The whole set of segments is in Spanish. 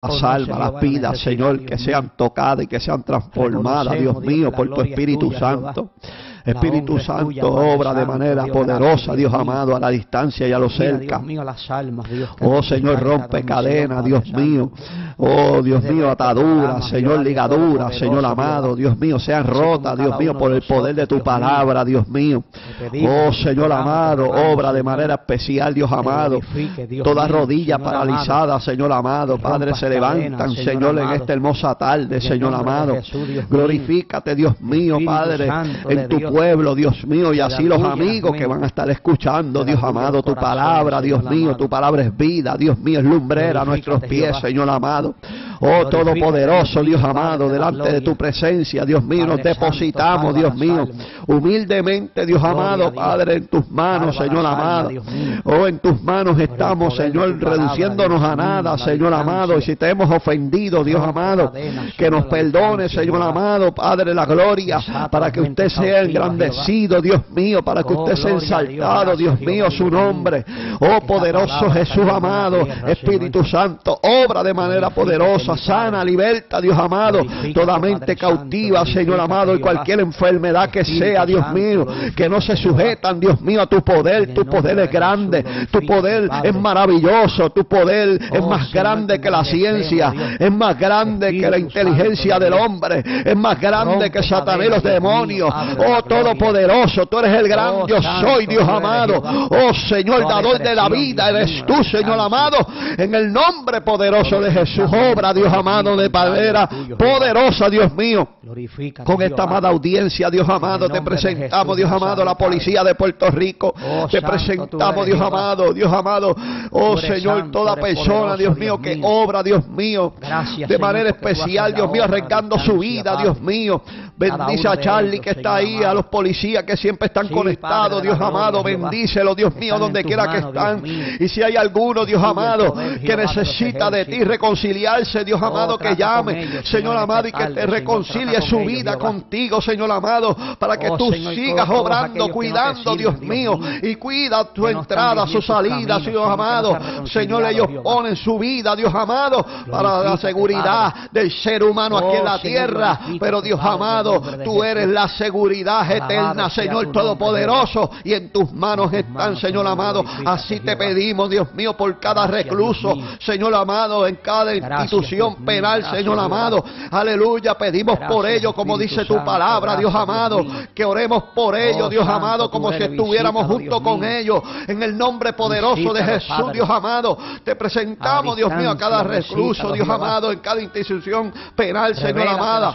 las almas, las vidas, Señor, que sean tocadas y que sean transformadas, Dios mío, por tu Espíritu Santo. Espíritu Santo, obra de manera poderosa, Dios amado, a la distancia y a lo cerca. Oh Señor, rompe cadenas, Dios mío. Oh Dios mío, ataduras, Señor, ligaduras, Señor amado, Dios mío, sean rotas, Dios mío, por el poder de tu palabra, Dios mío. Oh Señor amado, obra de manera especial, Dios amado. Toda rodilla paralizada, Señor amado, Padre, se levantan, Señor, en esta hermosa tarde, Señor amado. Glorifícate, Dios mío, Padre, en tu pueblo, Dios mío, y así los amigos que van a estar escuchando, Dios amado, tu palabra, Dios mío, tu palabra es vida, Dios mío, es lumbrera a nuestros pies, Señor amado. Oh Todopoderoso, Dios amado, delante de tu presencia, Dios mío, nos depositamos, Dios mío, humildemente, Dios amado, Padre, en tus manos, Señor amado. Oh, en tus manos estamos, Señor, reduciéndonos a nada, Señor amado, y si te hemos ofendido, Dios amado, que nos perdone, Señor amado, Padre, la gloria, para que usted sea el gran engrandecido, Dios mío, para que usted sea ensaltado, Dios mío, su nombre. Oh poderoso Jesús amado, Espíritu Santo, obra de manera poderosa, sana, liberta, Dios amado, toda mente cautiva, Señor amado, y cualquier enfermedad que sea, Dios mío, que no se sujetan, Dios mío, a tu poder. Tu poder es grande, tu poder es maravilloso, tu poder es más grande que la ciencia, es más grande que la inteligencia del hombre, es más grande que Satanás y los demonios. Oh, Todopoderoso, tú eres el gran Dios, oh, soy Dios amado. Oh Señor, dador de la vida, eres tú, Señor amado. En el nombre poderoso de Jesús, obra, Dios amado, de padera. poderosa, Dios mío. Con esta amada audiencia, Dios amado, te presentamos, Dios amado, la policía de Puerto Rico. Oh, te presentamos, Dios amado, Dios amado. Oh Señor, toda persona, Dios mío, que obra, Dios mío, de manera especial, Dios mío, arrancando su vida, Dios mío. Bendice a Charlie que está ahí, a los policías que siempre están conectados, Dios amado, bendícelo, Dios mío, donde quiera que están. Y si hay alguno, Dios amado, que necesita de ti reconciliarse, Dios amado, que llame, Señor amado, y que te reconcilie su vida contigo, Señor amado, para que oh, tú sigas obrando, cuidando, Dios mío, y cuida tu entrada, su salida, Señor amado. Señor, ellos ponen su vida, Dios amado, para la seguridad del ser humano aquí en la oh, tierra. Pero Dios amado, tú eres la seguridad eterna, Señor Todopoderoso, y en tus manos están, Señor amado. Así te pedimos, Dios mío, por cada recluso, Señor amado, en cada institución penal, Señor amado. Aleluya, pedimos por ellos, como dice tu palabra, Dios amado, que oremos por ellos, Dios amado, como si estuviéramos junto con ellos, en el nombre poderoso de Jesús, Dios amado. Te presentamos, Dios mío, a cada recluso, Dios amado, en cada institución penal, Señor amado.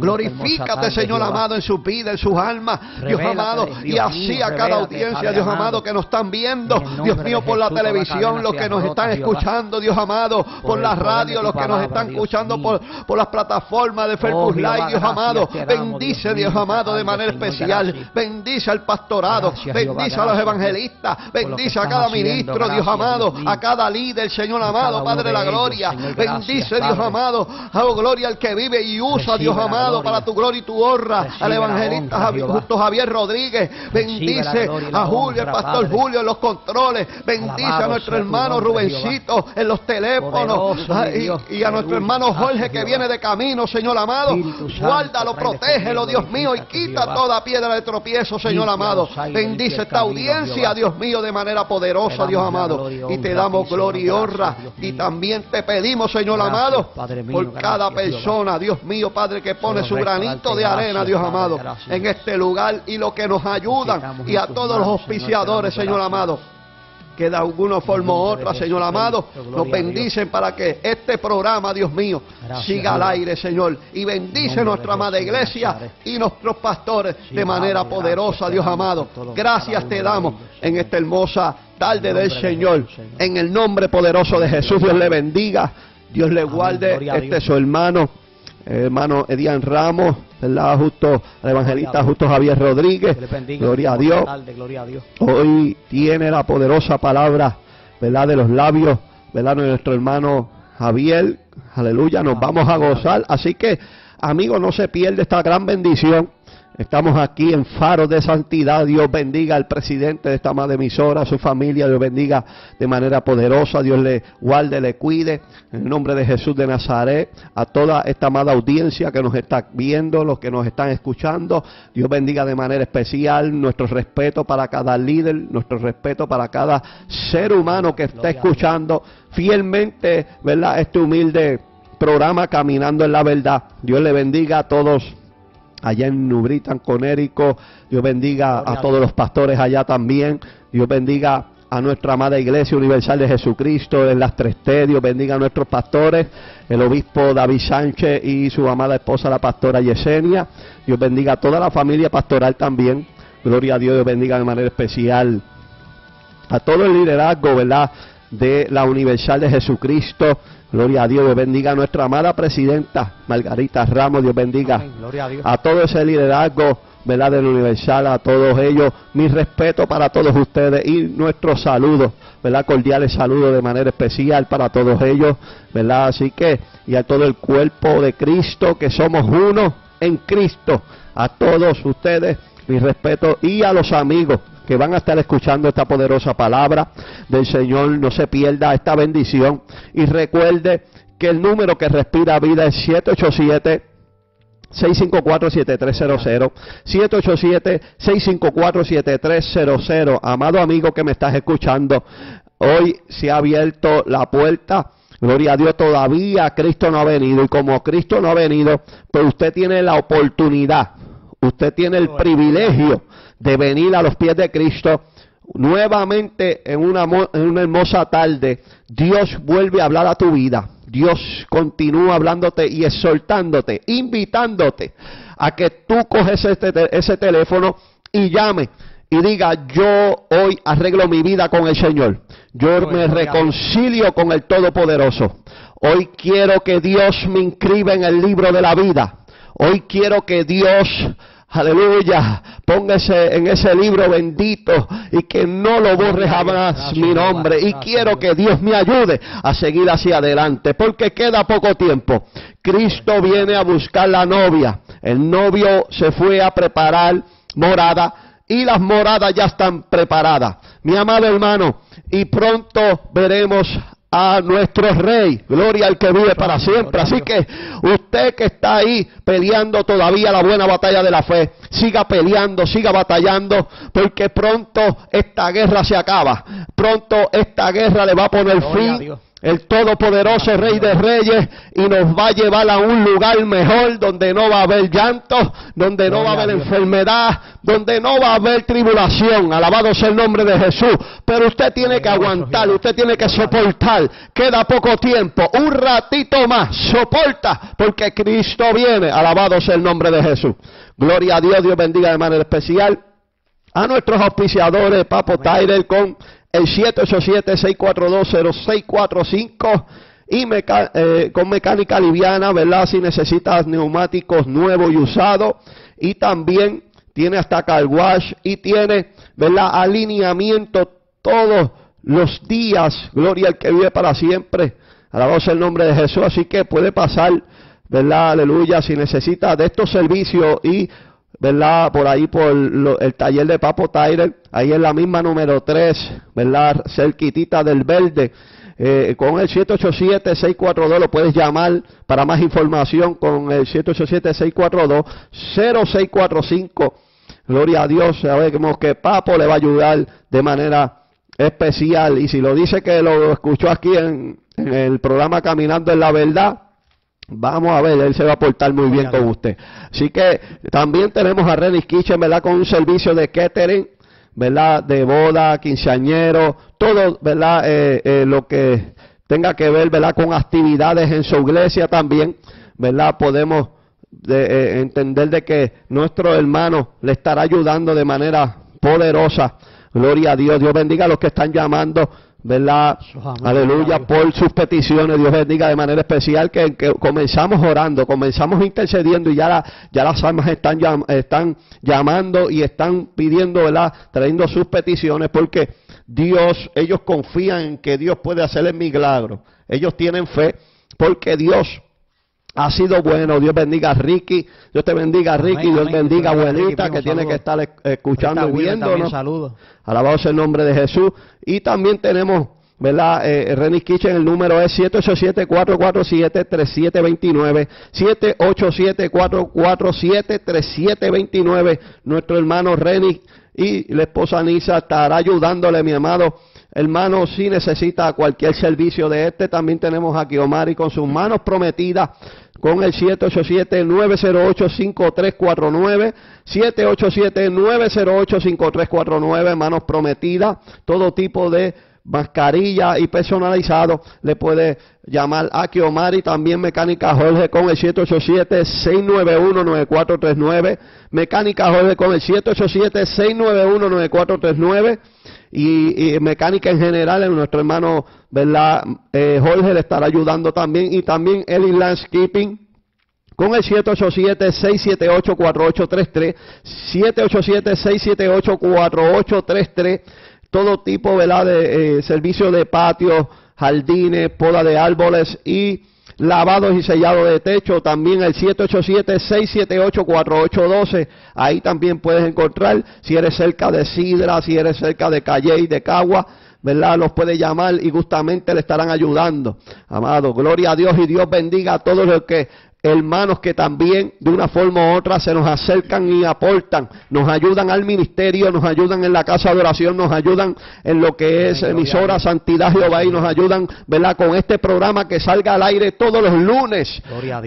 Glorifícate, Señor amado, en su vida, sus almas, Dios amado, y así a cada audiencia, Dios amado, que nos están viendo, Dios mío, por la televisión, los que nos están escuchando, Dios amado, por la radio, los que nos están escuchando por, por las plataformas de oh, Facebook Live, Dios amado, bendice, Dios amado, de manera especial, bendice al pastorado, bendice a los evangelistas, bendice a cada ministro, Dios amado, a cada líder, Señor amado, Padre de la gloria, bendice, Dios amado, a gloria al que vive y usa, Dios amado, para tu gloria y tu honra, al evangelista Justo Javier Rodríguez, bendice a Julio, el pastor Julio en los controles, bendice a nuestro hermano Rubencito en los teléfonos y, a nuestro hermano Jorge que viene de camino, Señor amado, guárdalo, protégelo, Dios mío, y quita toda piedra de tropiezo, Señor amado. Bendice esta audiencia, Dios mío, de manera poderosa, Dios amado, y te damos gloria y honra, y también te pedimos, Señor amado, por cada persona, Dios mío, Padre, que pone su granito de arena, Dios amado, en este lugar y lo que nos ayudan. Y a todos los auspiciadores, Señor amado. Que de alguna forma u otra, Señor amado, nos bendicen para que este programa, Dios mío, siga al aire, Señor. Y bendice nuestra amada iglesia y nuestros pastores de manera poderosa, Dios amado. Gracias te damos en esta hermosa tarde del Señor. En el nombre poderoso de Jesús, Dios le bendiga. Dios le guarde. Este es su hermano hermano Edian Ramos, ¿verdad? Justo, el evangelista Justo Javier Rodríguez. Gloria a, Dios. Hoy tiene la poderosa palabra, ¿verdad? De los labios, ¿verdad? De nuestro hermano Javier. Aleluya, nos vamos a gozar. Así que, amigos, no se pierde esta gran bendición. Estamos aquí en Faro de Santidad. Dios bendiga al presidente de esta madre emisora, a su familia. Dios bendiga de manera poderosa. Dios le guarde, le cuide. En el nombre de Jesús de Nazaret. A toda esta amada audiencia que nos está viendo, los que nos están escuchando. Dios bendiga de manera especial. Nuestro respeto para cada líder. Nuestro respeto para cada ser humano que está escuchando fielmente, ¿verdad? Este humilde programa Caminando en la Verdad. Dios le bendiga a todos allá en Nubritan, Conérico. Dios bendiga a todos los pastores allá también. Dios bendiga a nuestra amada Iglesia Universal de Jesucristo en las tres T. Dios bendiga a nuestros pastores, el obispo David Sánchez y su amada esposa, la pastora Yesenia. Dios bendiga a toda la familia pastoral también. Gloria a Dios, Dios bendiga de manera especial a todo el liderazgo, ¿verdad? De la Universal de Jesucristo Gloria a Dios, Dios bendiga a nuestra amada presidenta Margarita Ramos, Dios bendiga a, todo ese liderazgo, ¿verdad? Del Universal, a todos ellos. Mi respeto para todos ustedes y nuestros saludos, ¿verdad? Cordiales saludos de manera especial para todos ellos, ¿verdad? Así que, y a todo el cuerpo de Cristo, que somos uno en Cristo, a todos ustedes, mi respeto y a los amigos que van a estar escuchando esta poderosa palabra del Señor. No se pierda esta bendición y recuerde que el número que respira vida es 787 654-7300, 787-654-7300. Amado amigo que me estás escuchando, hoy se ha abierto la puerta. Gloria a Dios, todavía Cristo no ha venido. Y como Cristo no ha venido, pues usted tiene la oportunidad, usted tiene el privilegio de venir a los pies de Cristo. Nuevamente en una, en una hermosa tarde, Dios vuelve a hablar a tu vida. Dios continúa hablándote y exhortándote, invitándote a que tú coges ese, ese teléfono y llame y diga, yo hoy arreglo mi vida con el Señor. Yo me reconcilio con el Todopoderoso. Hoy quiero que Dios me inscriba en el libro de la vida. Hoy quiero que Dios Aleluya. Póngase en ese libro bendito y que no lo borre jamás mi nombre. Y quiero que Dios me ayude a seguir hacia adelante porque queda poco tiempo. Cristo viene a buscar la novia. El novio se fue a preparar morada y las moradas ya están preparadas. Mi amado hermano, y pronto veremos a nuestro rey. Gloria al que vive para siempre. Así que usted que está ahí peleando todavía la buena batalla de la fe, siga peleando, siga batallando, porque pronto esta guerra se acaba. Pronto esta guerra le va a poner fin el todopoderoso Rey de Reyes, y nos va a llevar a un lugar mejor donde no va a haber llanto, donde no va a haber enfermedad, donde no va a haber tribulación. Alabado sea el nombre de Jesús. Pero usted tiene que aguantar, usted tiene que soportar. Queda poco tiempo, un ratito más. Soporta, porque Cristo viene. Alabado sea el nombre de Jesús. Gloria a Dios, Dios bendiga de manera especial a nuestros auspiciadores, Papo Tyler con el 787-642-0645 y eh, con mecánica liviana, ¿verdad? Si necesitas neumáticos nuevos y usados y también tiene hasta car wash y tiene, ¿verdad? Alineamiento todos los días, gloria al que vive para siempre, alabado el nombre de Jesús, así que puede pasar, ¿verdad? Aleluya, si necesita de estos servicios y ¿verdad? Por ahí por el taller de Papo Tyler, ahí en la misma número 3, ¿verdad? Cerquitita del verde. Eh, con el 787-642 lo puedes llamar para más información con el 787-642-0645. Gloria a Dios, sabemos que Papo le va a ayudar de manera especial y si lo dice que lo escuchó aquí en el programa Caminando en la Verdad, Vamos a ver, él se va a portar muy bien con usted. Así que también tenemos a Renis Kitchen, ¿verdad? Con un servicio de catering, ¿verdad? De boda, quinceañero, todo, ¿verdad? Eh, eh, lo que tenga que ver, ¿verdad? Con actividades en su iglesia también, ¿verdad? Podemos eh, entender de que nuestro hermano le estará ayudando de manera poderosa. Gloria a Dios. Dios bendiga a los que están llamando ¿verdad? Aleluya por sus peticiones. Dios bendiga de manera especial que, comenzamos orando, comenzamos intercediendo y ya, ya las almas están, están llamando y están pidiendo, ¿verdad? Trayendo sus peticiones porque Dios, ellos confían en que Dios puede hacer el milagro. Ellos tienen fe porque Dios ha sido bueno. Dios bendiga a Ricky. Dios te bendiga a Ricky. Dios bendiga a abuelita que tiene que estar escuchando y viéndonos. Saludos. Alabado sea el nombre de Jesús. Y también tenemos, ¿verdad? Eh, Renny Kitchen, el número es 787-447-3729. 787-447-3729. Nuestro hermano Renny y la esposa Nisa estará ayudándole, mi amado hermano, si necesita cualquier servicio de este, también tenemos aquí Omar y con sus manos prometidas con el 787-908-5349, 787-908-5349, manos prometidas, todo tipo de mascarilla y personalizado, le puede llamar a Omar y también Mecánica Jorge con el 787-691-9439, Mecánica Jorge con el 787-691-9439 y, y, mecánica en general, en nuestro hermano, ¿verdad? Eh, Jorge le estará ayudando también y también Eli Landscaping con el 787-678-4833, 787-678-4833, todo tipo, ¿verdad? De eh, servicio de patio, jardines, poda de árboles y lavados y sellados de techo, también el 787-678-4812, ahí también puedes encontrar, si eres cerca de Sidra, si eres cerca de Calle y de Cagua, ¿verdad? Los puede llamar y justamente le estarán ayudando. Amado, gloria a Dios y Dios bendiga a todos los que hermanos que también de una forma u otra se nos acercan y aportan, nos ayudan al ministerio, nos ayudan en la casa de oración, nos ayudan en lo que es emisora Santidad Jehová y nos ayudan, ¿verdad? Con este programa que salga al aire todos los lunes,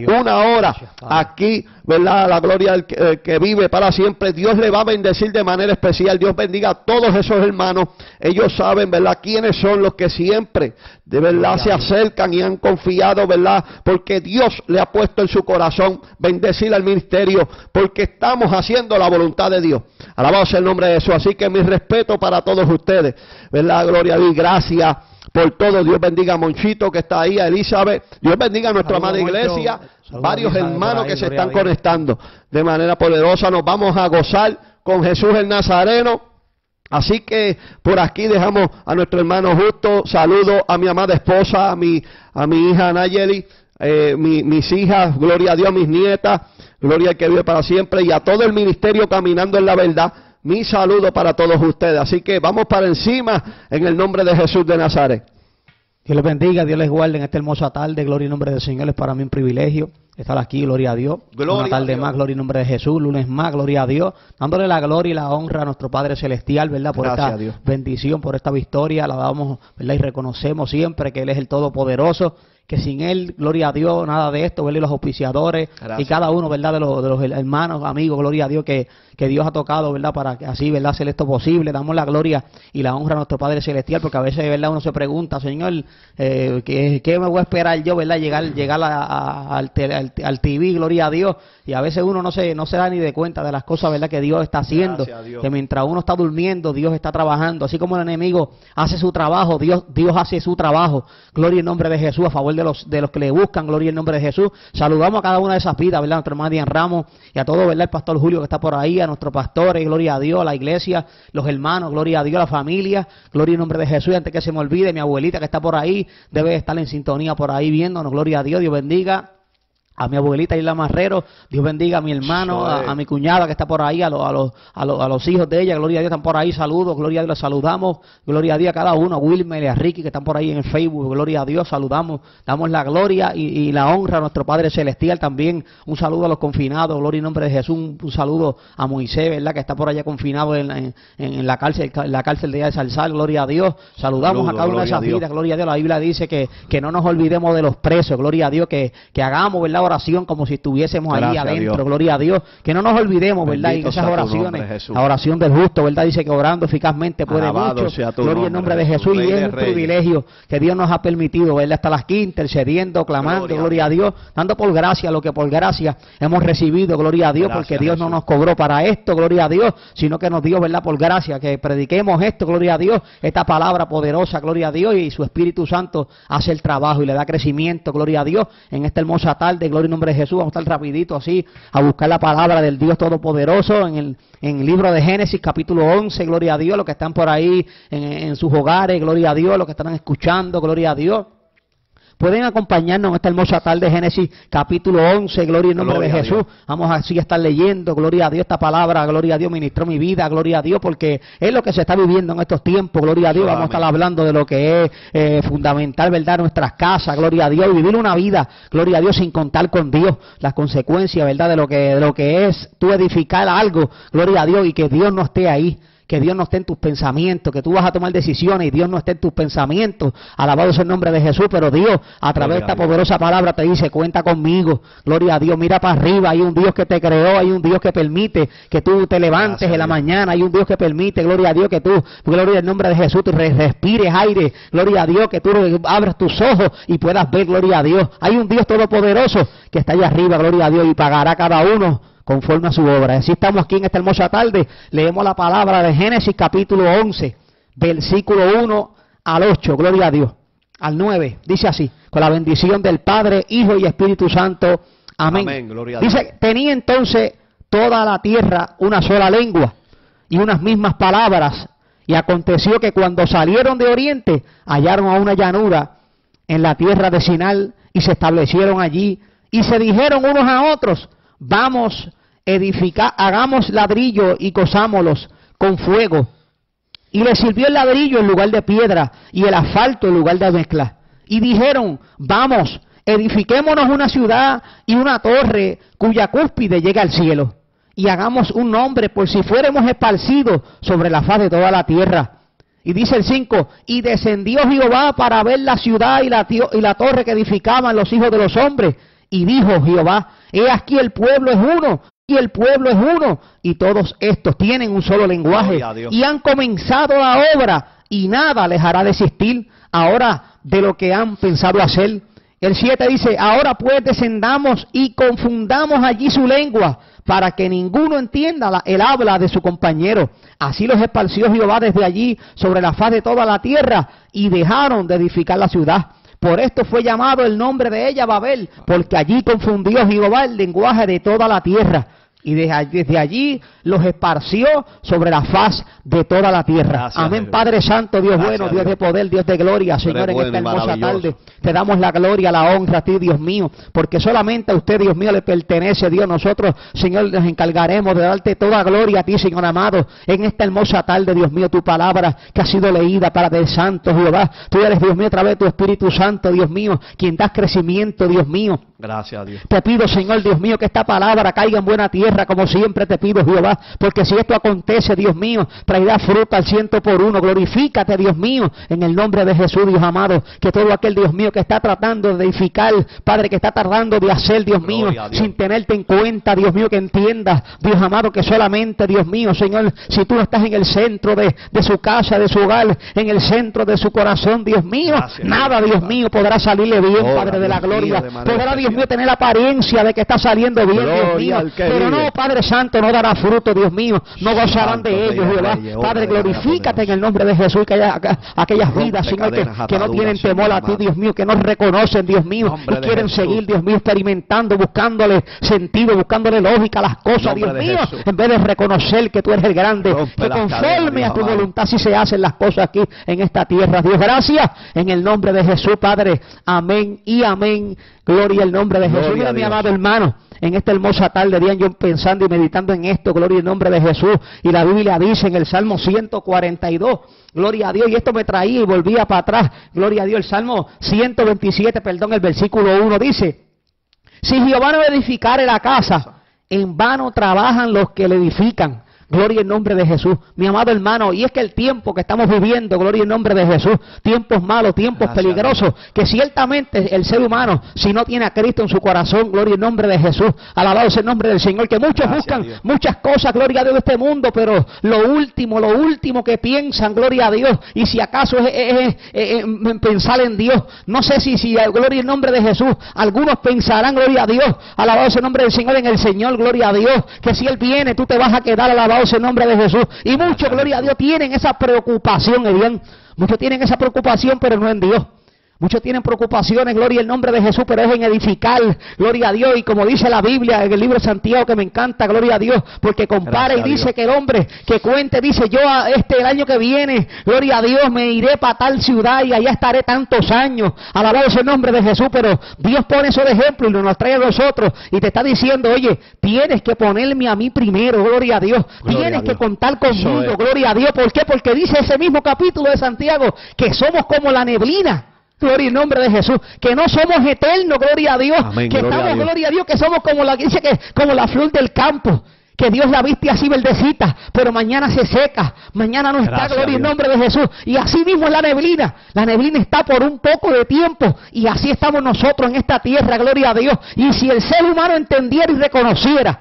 una hora, aquí ¿verdad? La gloria del eh, que, vive para siempre. Dios le va a bendecir de manera especial. Dios bendiga a todos esos hermanos. Ellos saben, ¿verdad? Quiénes son los que siempre, de verdad, se acercan y han confiado, ¿verdad? Porque Dios le ha puesto en su corazón bendecir al ministerio, porque estamos haciendo la voluntad de Dios. Alabado sea el nombre de Jesús. Así que mi respeto para todos ustedes, ¿verdad? Gloria a Dios. Gracias por todo. Dios bendiga a Monchito que está ahí, a Elizabeth. Dios bendiga a nuestra amada iglesia varios hermanos que se están conectando de manera poderosa. Nos vamos a gozar con Jesús el Nazareno. Así que por aquí dejamos a nuestro hermano Justo. Saludo a mi amada esposa, a mi, a mi hija Nayeli, eh, mis hijas, gloria a Dios, mis nietas, gloria al que vive para siempre y a todo el ministerio caminando en la verdad. Mi saludo para todos ustedes. Así que vamos para encima en el nombre de Jesús de Nazaret. Dios les bendiga, Dios les guarde en esta hermosa tarde. Gloria y nombre del Señor es para mí un privilegio estar aquí, gloria a Dios. Gloria Una tarde más, gloria y nombre de Jesús. Lunes más, gloria a Dios. Dándole la gloria y la honra a nuestro Padre Celestial, ¿verdad? Por esta bendición, por esta victoria. La damos, ¿verdad? Y reconocemos siempre que Él es el Todopoderoso que sin Él, gloria a Dios, nada de esto, ¿verdad? Y los auspiciadores y cada uno, ¿verdad? De los, de los hermanos, amigos, gloria a Dios, que, que Dios ha tocado, ¿verdad? Para que así, ¿verdad? Hacer esto posible. Damos la gloria y la honra a nuestro Padre Celestial, porque a veces, ¿verdad? Uno se pregunta, Señor, eh, ¿qué, me voy a esperar yo, ¿verdad? Llegar, llegar al, al, TV, gloria a Dios. Y a veces uno no se, no se da ni de cuenta de las cosas, ¿verdad? Que Dios está haciendo. Que mientras uno está durmiendo, Dios está trabajando. Así como el enemigo hace su trabajo, Dios, Dios hace su trabajo. Gloria en nombre de Jesús a favor de los, de los que le buscan, gloria en nombre de Jesús. Saludamos a cada una de esas vidas, ¿verdad? A nuestro hermano Dian Ramos y a todo, ¿verdad? El pastor Julio que está por ahí, a nuestros pastores, gloria a Dios, a la iglesia, los hermanos, gloria a Dios, a la familia, gloria en nombre de Jesús. Antes que se me olvide, mi abuelita que está por ahí, debe estar en sintonía por ahí viéndonos, gloria a Dios, Dios bendiga a mi abuelita Isla Marrero, Dios bendiga a mi hermano, a, mi cuñada que está por ahí, a, a, los, a, los hijos de ella, gloria a Dios, están por ahí, saludos, gloria a Dios, saludamos, gloria a Dios a cada uno, a Wilmer y a Ricky que están por ahí en el Facebook, gloria a Dios, saludamos, damos la gloria y, la honra a nuestro Padre Celestial también, un saludo a los confinados, gloria en nombre de Jesús, un, saludo a Moisés, ¿verdad? Que está por allá confinado en, en, la cárcel, en la cárcel de Salsal, gloria a Dios, saludamos a cada una de esas vidas, gloria a Dios, la Biblia dice que, que no nos olvidemos de los presos, gloria a Dios, que, que hagamos, ¿verdad? Oración como si estuviésemos ahí adentro, gloria a Dios. Que no nos olvidemos, ¿verdad? y esas oraciones, la oración del justo, ¿verdad? Dice que orando eficazmente puede mucho. Gloria en nombre de Jesús. y es un privilegio que Dios nos ha permitido, ¿verdad? Estar aquí intercediendo, clamando, gloria, a Dios, dando por gracia lo que por gracia hemos recibido, gloria a Dios, porque Dios no nos cobró para esto, gloria a Dios, sino que nos dio, ¿verdad? Por gracia, que prediquemos esto, gloria a Dios, esta palabra poderosa, gloria a Dios, y su Espíritu Santo hace el trabajo y le da crecimiento, gloria a Dios, en esta hermosa tarde, gloria en nombre de Jesús, vamos a estar rapidito así a buscar la palabra del Dios Todopoderoso en el, en el libro de Génesis capítulo 11, gloria a Dios, los que están por ahí en, en sus hogares, gloria a Dios, los que están escuchando, gloria a Dios. Pueden acompañarnos en esta hermosa tarde de Génesis capítulo 11, gloria en nombre de Jesús. Vamos así a estar leyendo, gloria a Dios, esta palabra, gloria a Dios, ministró mi vida, gloria a Dios, porque es lo que se está viviendo en estos tiempos, gloria a Dios. Vamos a estar hablando de lo que es eh, fundamental, ¿verdad? Nuestras casas, gloria a Dios, vivir una vida, gloria a Dios, sin contar con Dios, las consecuencias, ¿verdad? De lo que, de lo que es tú edificar algo, gloria a Dios, y que Dios no esté ahí que Dios no esté en tus pensamientos, que tú vas a tomar decisiones y Dios no esté en tus pensamientos. Alabado sea el nombre de Jesús, pero Dios a través de esta poderosa palabra te dice, cuenta conmigo, gloria a Dios, mira para arriba, hay un Dios que te creó, hay un Dios que permite que tú te levantes en la mañana, hay un Dios que permite, gloria a Dios, que tú, gloria al nombre de Jesús, tú respires aire, gloria a Dios, que tú abras tus ojos y puedas ver, gloria a Dios. Hay un Dios todopoderoso que está allá arriba, gloria a Dios, y pagará cada uno conforme a su obra. Así estamos aquí en esta hermosa tarde. Leemos la palabra de Génesis capítulo 11, versículo 1 al 8. Gloria a Dios. Al 9. Dice así. Con la bendición del Padre, Hijo y Espíritu Santo. Amén. Dice, tenía entonces toda la tierra una sola lengua y unas mismas palabras. Y aconteció que cuando salieron de Oriente, hallaron a una llanura en la tierra de Sinal y se establecieron allí y se dijeron unos a otros, vamos edificar, hagamos ladrillo y cosámoslos con fuego. Y le sirvió el ladrillo en lugar de piedra y el asfalto en lugar de mezcla. Y dijeron, vamos, edifiquémonos una ciudad y una torre cuya cúspide llega al cielo. Y hagamos un nombre por si fuéramos esparcidos sobre la faz de toda la tierra. Y dice el 5, y descendió Jehová para ver la ciudad y la, y la torre que edificaban los hijos de los hombres. Y dijo Jehová, he aquí el pueblo es uno, y el pueblo es uno, y todos estos tienen un solo lenguaje, y han comenzado la obra, y nada les hará desistir ahora de lo que han pensado hacer. El 7 dice, ahora pues descendamos y confundamos allí su lengua, para que ninguno entienda el habla de su compañero. Así los esparció Jehová desde allí sobre la faz de toda la tierra, y dejaron de edificar la ciudad. Por esto fue llamado el nombre de ella Babel, porque allí confundió Jehová el lenguaje de toda la tierra. Y desde allí los esparció sobre la faz de toda la tierra. Amén, Padre Santo, Dios bueno, Dios. de poder, Dios de gloria, Señor, en esta hermosa tarde. Te damos la gloria, la honra a ti, Dios mío, porque solamente a usted, Dios mío, le pertenece, Dios. Nosotros, Señor, nos encargaremos de darte toda gloria a ti, Señor amado, en esta hermosa tarde, Dios mío, tu palabra que ha sido leída para del Santo, Jehová. Tú eres, Dios mío, a través de tu Espíritu Santo, Dios mío, quien das crecimiento, Dios mío. Gracias, Dios. Te pido, Señor, Dios mío, que esta palabra caiga en buena tierra, como siempre te pido, Jehová, porque si esto acontece, Dios mío, traerá fruta al ciento por uno. Glorifícate, Dios mío, en el nombre de Jesús, Dios amado, que todo aquel, Dios mío, que está tratando de edificar, Padre, que está tardando de hacer, Dios mío, sin tenerte en cuenta, Dios mío, que entienda, Dios amado, que solamente, Dios mío, Señor, si tú estás en el centro de, su casa, de su hogar, en el centro de su corazón, Dios mío, nada, Dios mío, podrá salirle bien, Padre de la gloria. podrá, Dios mío, tener la apariencia de que está saliendo bien, Dios mío. Pero no, Padre Santo, no dará fruto, Dios mío. No gozarán de ellos, Jehová. Padre, glorifícate en el nombre de Jesús, que haya aquellas vidas, Señor, que, no tienen temor a ti, Dios mío, que no reconocen, Dios mío, y quieren seguir, Dios mío, experimentando, buscándole sentido, buscándole lógica a las cosas, Dios mío, en vez de reconocer que tú eres el grande, que conforme a tu voluntad si se hacen las cosas aquí en esta tierra. Dios, gracias en el nombre de Jesús, Padre. Amén y amén. Gloria al nombre de Jesús. Mira, mi amado hermano, en esta hermosa tarde, día yo pensando y meditando en esto, gloria al nombre de Jesús. Y la Biblia dice en el Salmo 142, gloria a Dios, y esto me traía y volvía para atrás, gloria a Dios, el Salmo 127, perdón, el versículo 1 dice, si Jehová no edificare la casa, en vano trabajan los que le edifican. Gloria en nombre de Jesús. Mi amado hermano, y es que el tiempo que estamos viviendo, gloria en nombre de Jesús, tiempos malos, tiempos peligrosos, que ciertamente el ser humano, si no tiene a Cristo en su corazón, gloria en nombre de Jesús, alabado sea el nombre del Señor, que muchos buscan muchas cosas, gloria a Dios de este mundo, pero lo último, lo último que piensan, gloria a Dios, y si acaso es, pensar en Dios, no sé si, si, gloria en nombre de Jesús, algunos pensarán, gloria a Dios, alabado sea el nombre del Señor en el Señor, gloria a Dios, que si Él viene, tú te vas a quedar alabado en nombre de Jesús. Y muchos, gloria a Dios, tienen esa preocupación, bien. Muchos tienen esa preocupación, pero no en Dios. Muchos tienen preocupaciones, gloria al nombre de Jesús, pero es en edificar, gloria a Dios. Y como dice la Biblia en el libro de Santiago, que me encanta, gloria a Dios, porque compara y dice que el hombre que cuente, dice yo este el año que viene, gloria a Dios, me iré para tal ciudad y allá estaré tantos años. Alabado sea el nombre de Jesús, pero Dios pone eso de ejemplo y nos trae a nosotros y te está diciendo, oye, tienes que ponerme a mí primero, gloria a Dios. tienes que contar conmigo, gloria a Dios. ¿Por qué? Porque dice ese mismo capítulo de Santiago que somos como la neblina Gloria en nombre de Jesús. Que no somos eternos, gloria a Dios. que estamos, gloria a Dios, que somos como la, dice que, como la flor del campo. Que Dios la viste así verdecita, pero mañana se seca, mañana no está, gloria en nombre de Jesús. Y así mismo es la neblina. La neblina está por un poco de tiempo. Y así estamos nosotros en esta tierra, gloria a Dios. Y si el ser humano entendiera y reconociera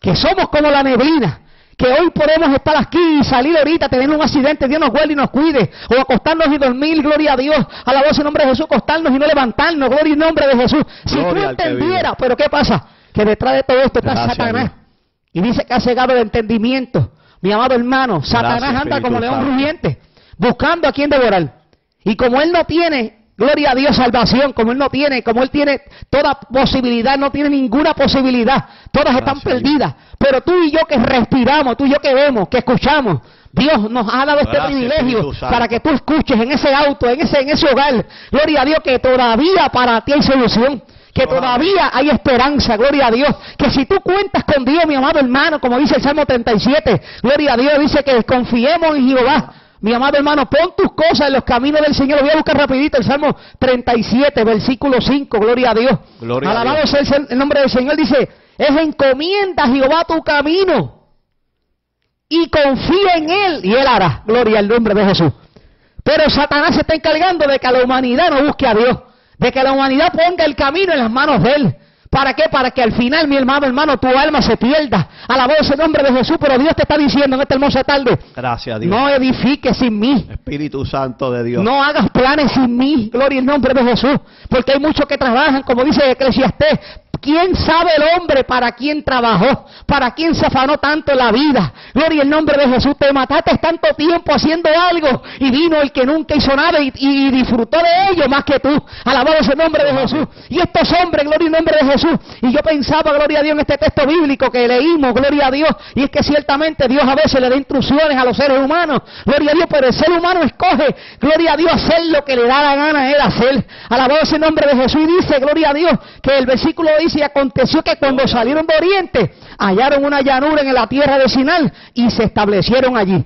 que somos como la neblina, que hoy podemos estar aquí y salir ahorita, tener un accidente, Dios nos guarde y nos cuide, o acostarnos y dormir, gloria a Dios, a la voz en nombre de Jesús, acostarnos y no levantarnos, gloria en nombre de Jesús. Si tú entendieras, pero ¿qué pasa? Que detrás de todo esto está Satanás. Y dice que ha cegado el entendimiento. Mi amado hermano, Satanás anda como león rugiente, buscando a quien devorar. Y como él no tiene Gloria a Dios, salvación, como Él no tiene, como Él tiene toda posibilidad, no tiene ninguna posibilidad, todas están perdidas. Pero tú y yo que respiramos, tú y yo que vemos, que escuchamos, Dios nos ha dado este privilegio para que tú escuches en ese auto, en ese, en ese hogar, gloria a Dios, que todavía para ti hay solución que todavía. hay esperanza, gloria a Dios. Que si tú cuentas con Dios, mi amado hermano, como dice el Salmo 37, gloria a Dios, dice que confiemos en Jehová mi amado hermano, pon tus cosas en los caminos del Señor. Voy a buscar rapidito, el Salmo 37, versículo 5, gloria a Dios. Alabado sea el, nombre del Señor, dice, es encomienda a Jehová tu camino y confía en Él y Él hará, gloria al nombre de Jesús. Pero Satanás se está encargando de que la humanidad no busque a Dios, de que la humanidad ponga el camino en las manos de Él. ¿Para qué? Para que al final, mi hermano, hermano, tu alma se pierda. A la voz en nombre de Jesús, pero Dios te está diciendo en esta hermosa tarde. Gracias, Dios. No edifiques sin mí. Espíritu Santo de Dios. No hagas planes sin mí. Gloria en nombre de Jesús. Porque hay muchos que trabajan, como dice Eclesiastés, ¿Quién sabe el hombre para quién trabajó? ¿Para quién se afanó tanto la vida? Gloria al nombre de Jesús. Te mataste tanto tiempo haciendo algo y vino el que nunca hizo nada y, disfrutó de ello más que tú. Alabado el nombre de Jesús. Y estos hombres, gloria al nombre de Jesús. Y yo pensaba, gloria a Dios, en este texto bíblico que leímos, gloria a Dios. Y es que ciertamente Dios a veces le da instrucciones a los seres humanos. Gloria a Dios, pero el ser humano escoge, gloria a Dios, hacer lo que le da la gana a él hacer. Alabado el nombre de Jesús. Y dice, gloria a Dios, que el versículo dice y aconteció que cuando salieron de Oriente, hallaron una llanura en la tierra de Sinal y se establecieron allí.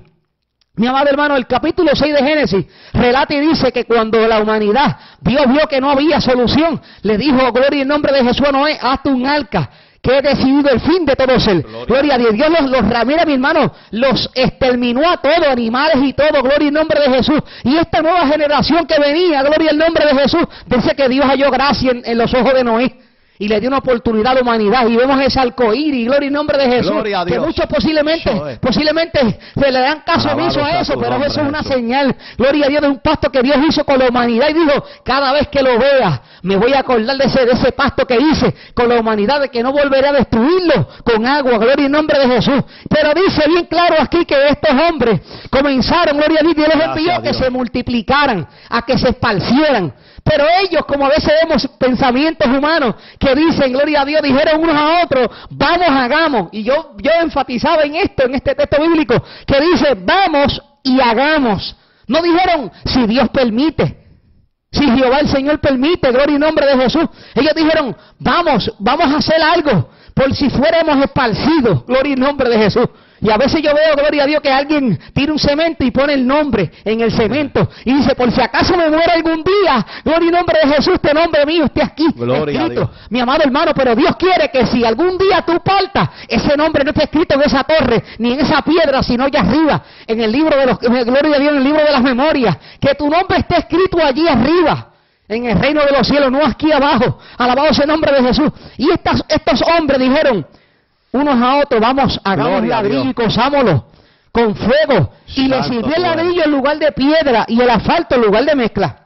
Mi amado hermano, el capítulo 6 de Génesis relata y dice que cuando la humanidad, Dios vio que no había solución, le dijo, gloria en nombre de Jesús a Noé, hazte un arca, que he decidido el fin de todo ser. Gloria, a Dios. Dios los, los mira mi hermano, los exterminó a todos, animales y todo, gloria en nombre de Jesús. Y esta nueva generación que venía, gloria en nombre de Jesús, dice que Dios halló gracia en los ojos de Noé y le dio una oportunidad a la humanidad. Y vemos ese y gloria en nombre de Jesús. Que muchos posiblemente, posiblemente se le dan caso omiso a eso, pero eso es una señal, gloria a Dios, de un pacto que Dios hizo con la humanidad. Y dijo, cada vez que lo vea, me voy a acordar de ese, de ese pacto que hice con la humanidad, de que no volveré a destruirlo con agua, gloria en nombre de Jesús. Pero dice bien claro aquí que estos hombres comenzaron, gloria a Dios, Dios les envió que se multiplicaran, a que se esparcieran. Pero ellos, como a veces vemos pensamientos humanos que dicen, gloria a Dios, dijeron unos a otros, vamos, hagamos. Y yo, yo enfatizaba en esto, en este texto bíblico, que dice, vamos y hagamos. No dijeron, si Dios permite. Si Jehová el Señor permite, gloria y nombre de Jesús. Ellos dijeron, vamos, vamos a hacer algo, por si fuéramos esparcidos, gloria y nombre de Jesús. Y a veces yo veo, gloria a Dios, que alguien tira un cemento y pone el nombre en el cemento. Y dice, por si acaso me muera algún día, gloria y nombre de Jesús, este nombre mío esté aquí gloria escrito. Mi amado hermano, pero Dios quiere que si algún día tú partas, ese nombre no esté escrito en esa torre, ni en esa piedra, sino allá arriba, en el libro de los, gloria a Dios, en el libro de las memorias. Que tu nombre esté escrito allí arriba en el reino de los cielos, no aquí abajo. Alabado sea el nombre de Jesús. Y estos hombres dijeron, unos a otros, vamos, hagamos ladrillo y cosámoslo con fuego. y le sirvió el ladrillo en lugar de piedra y el asfalto en lugar de mezcla.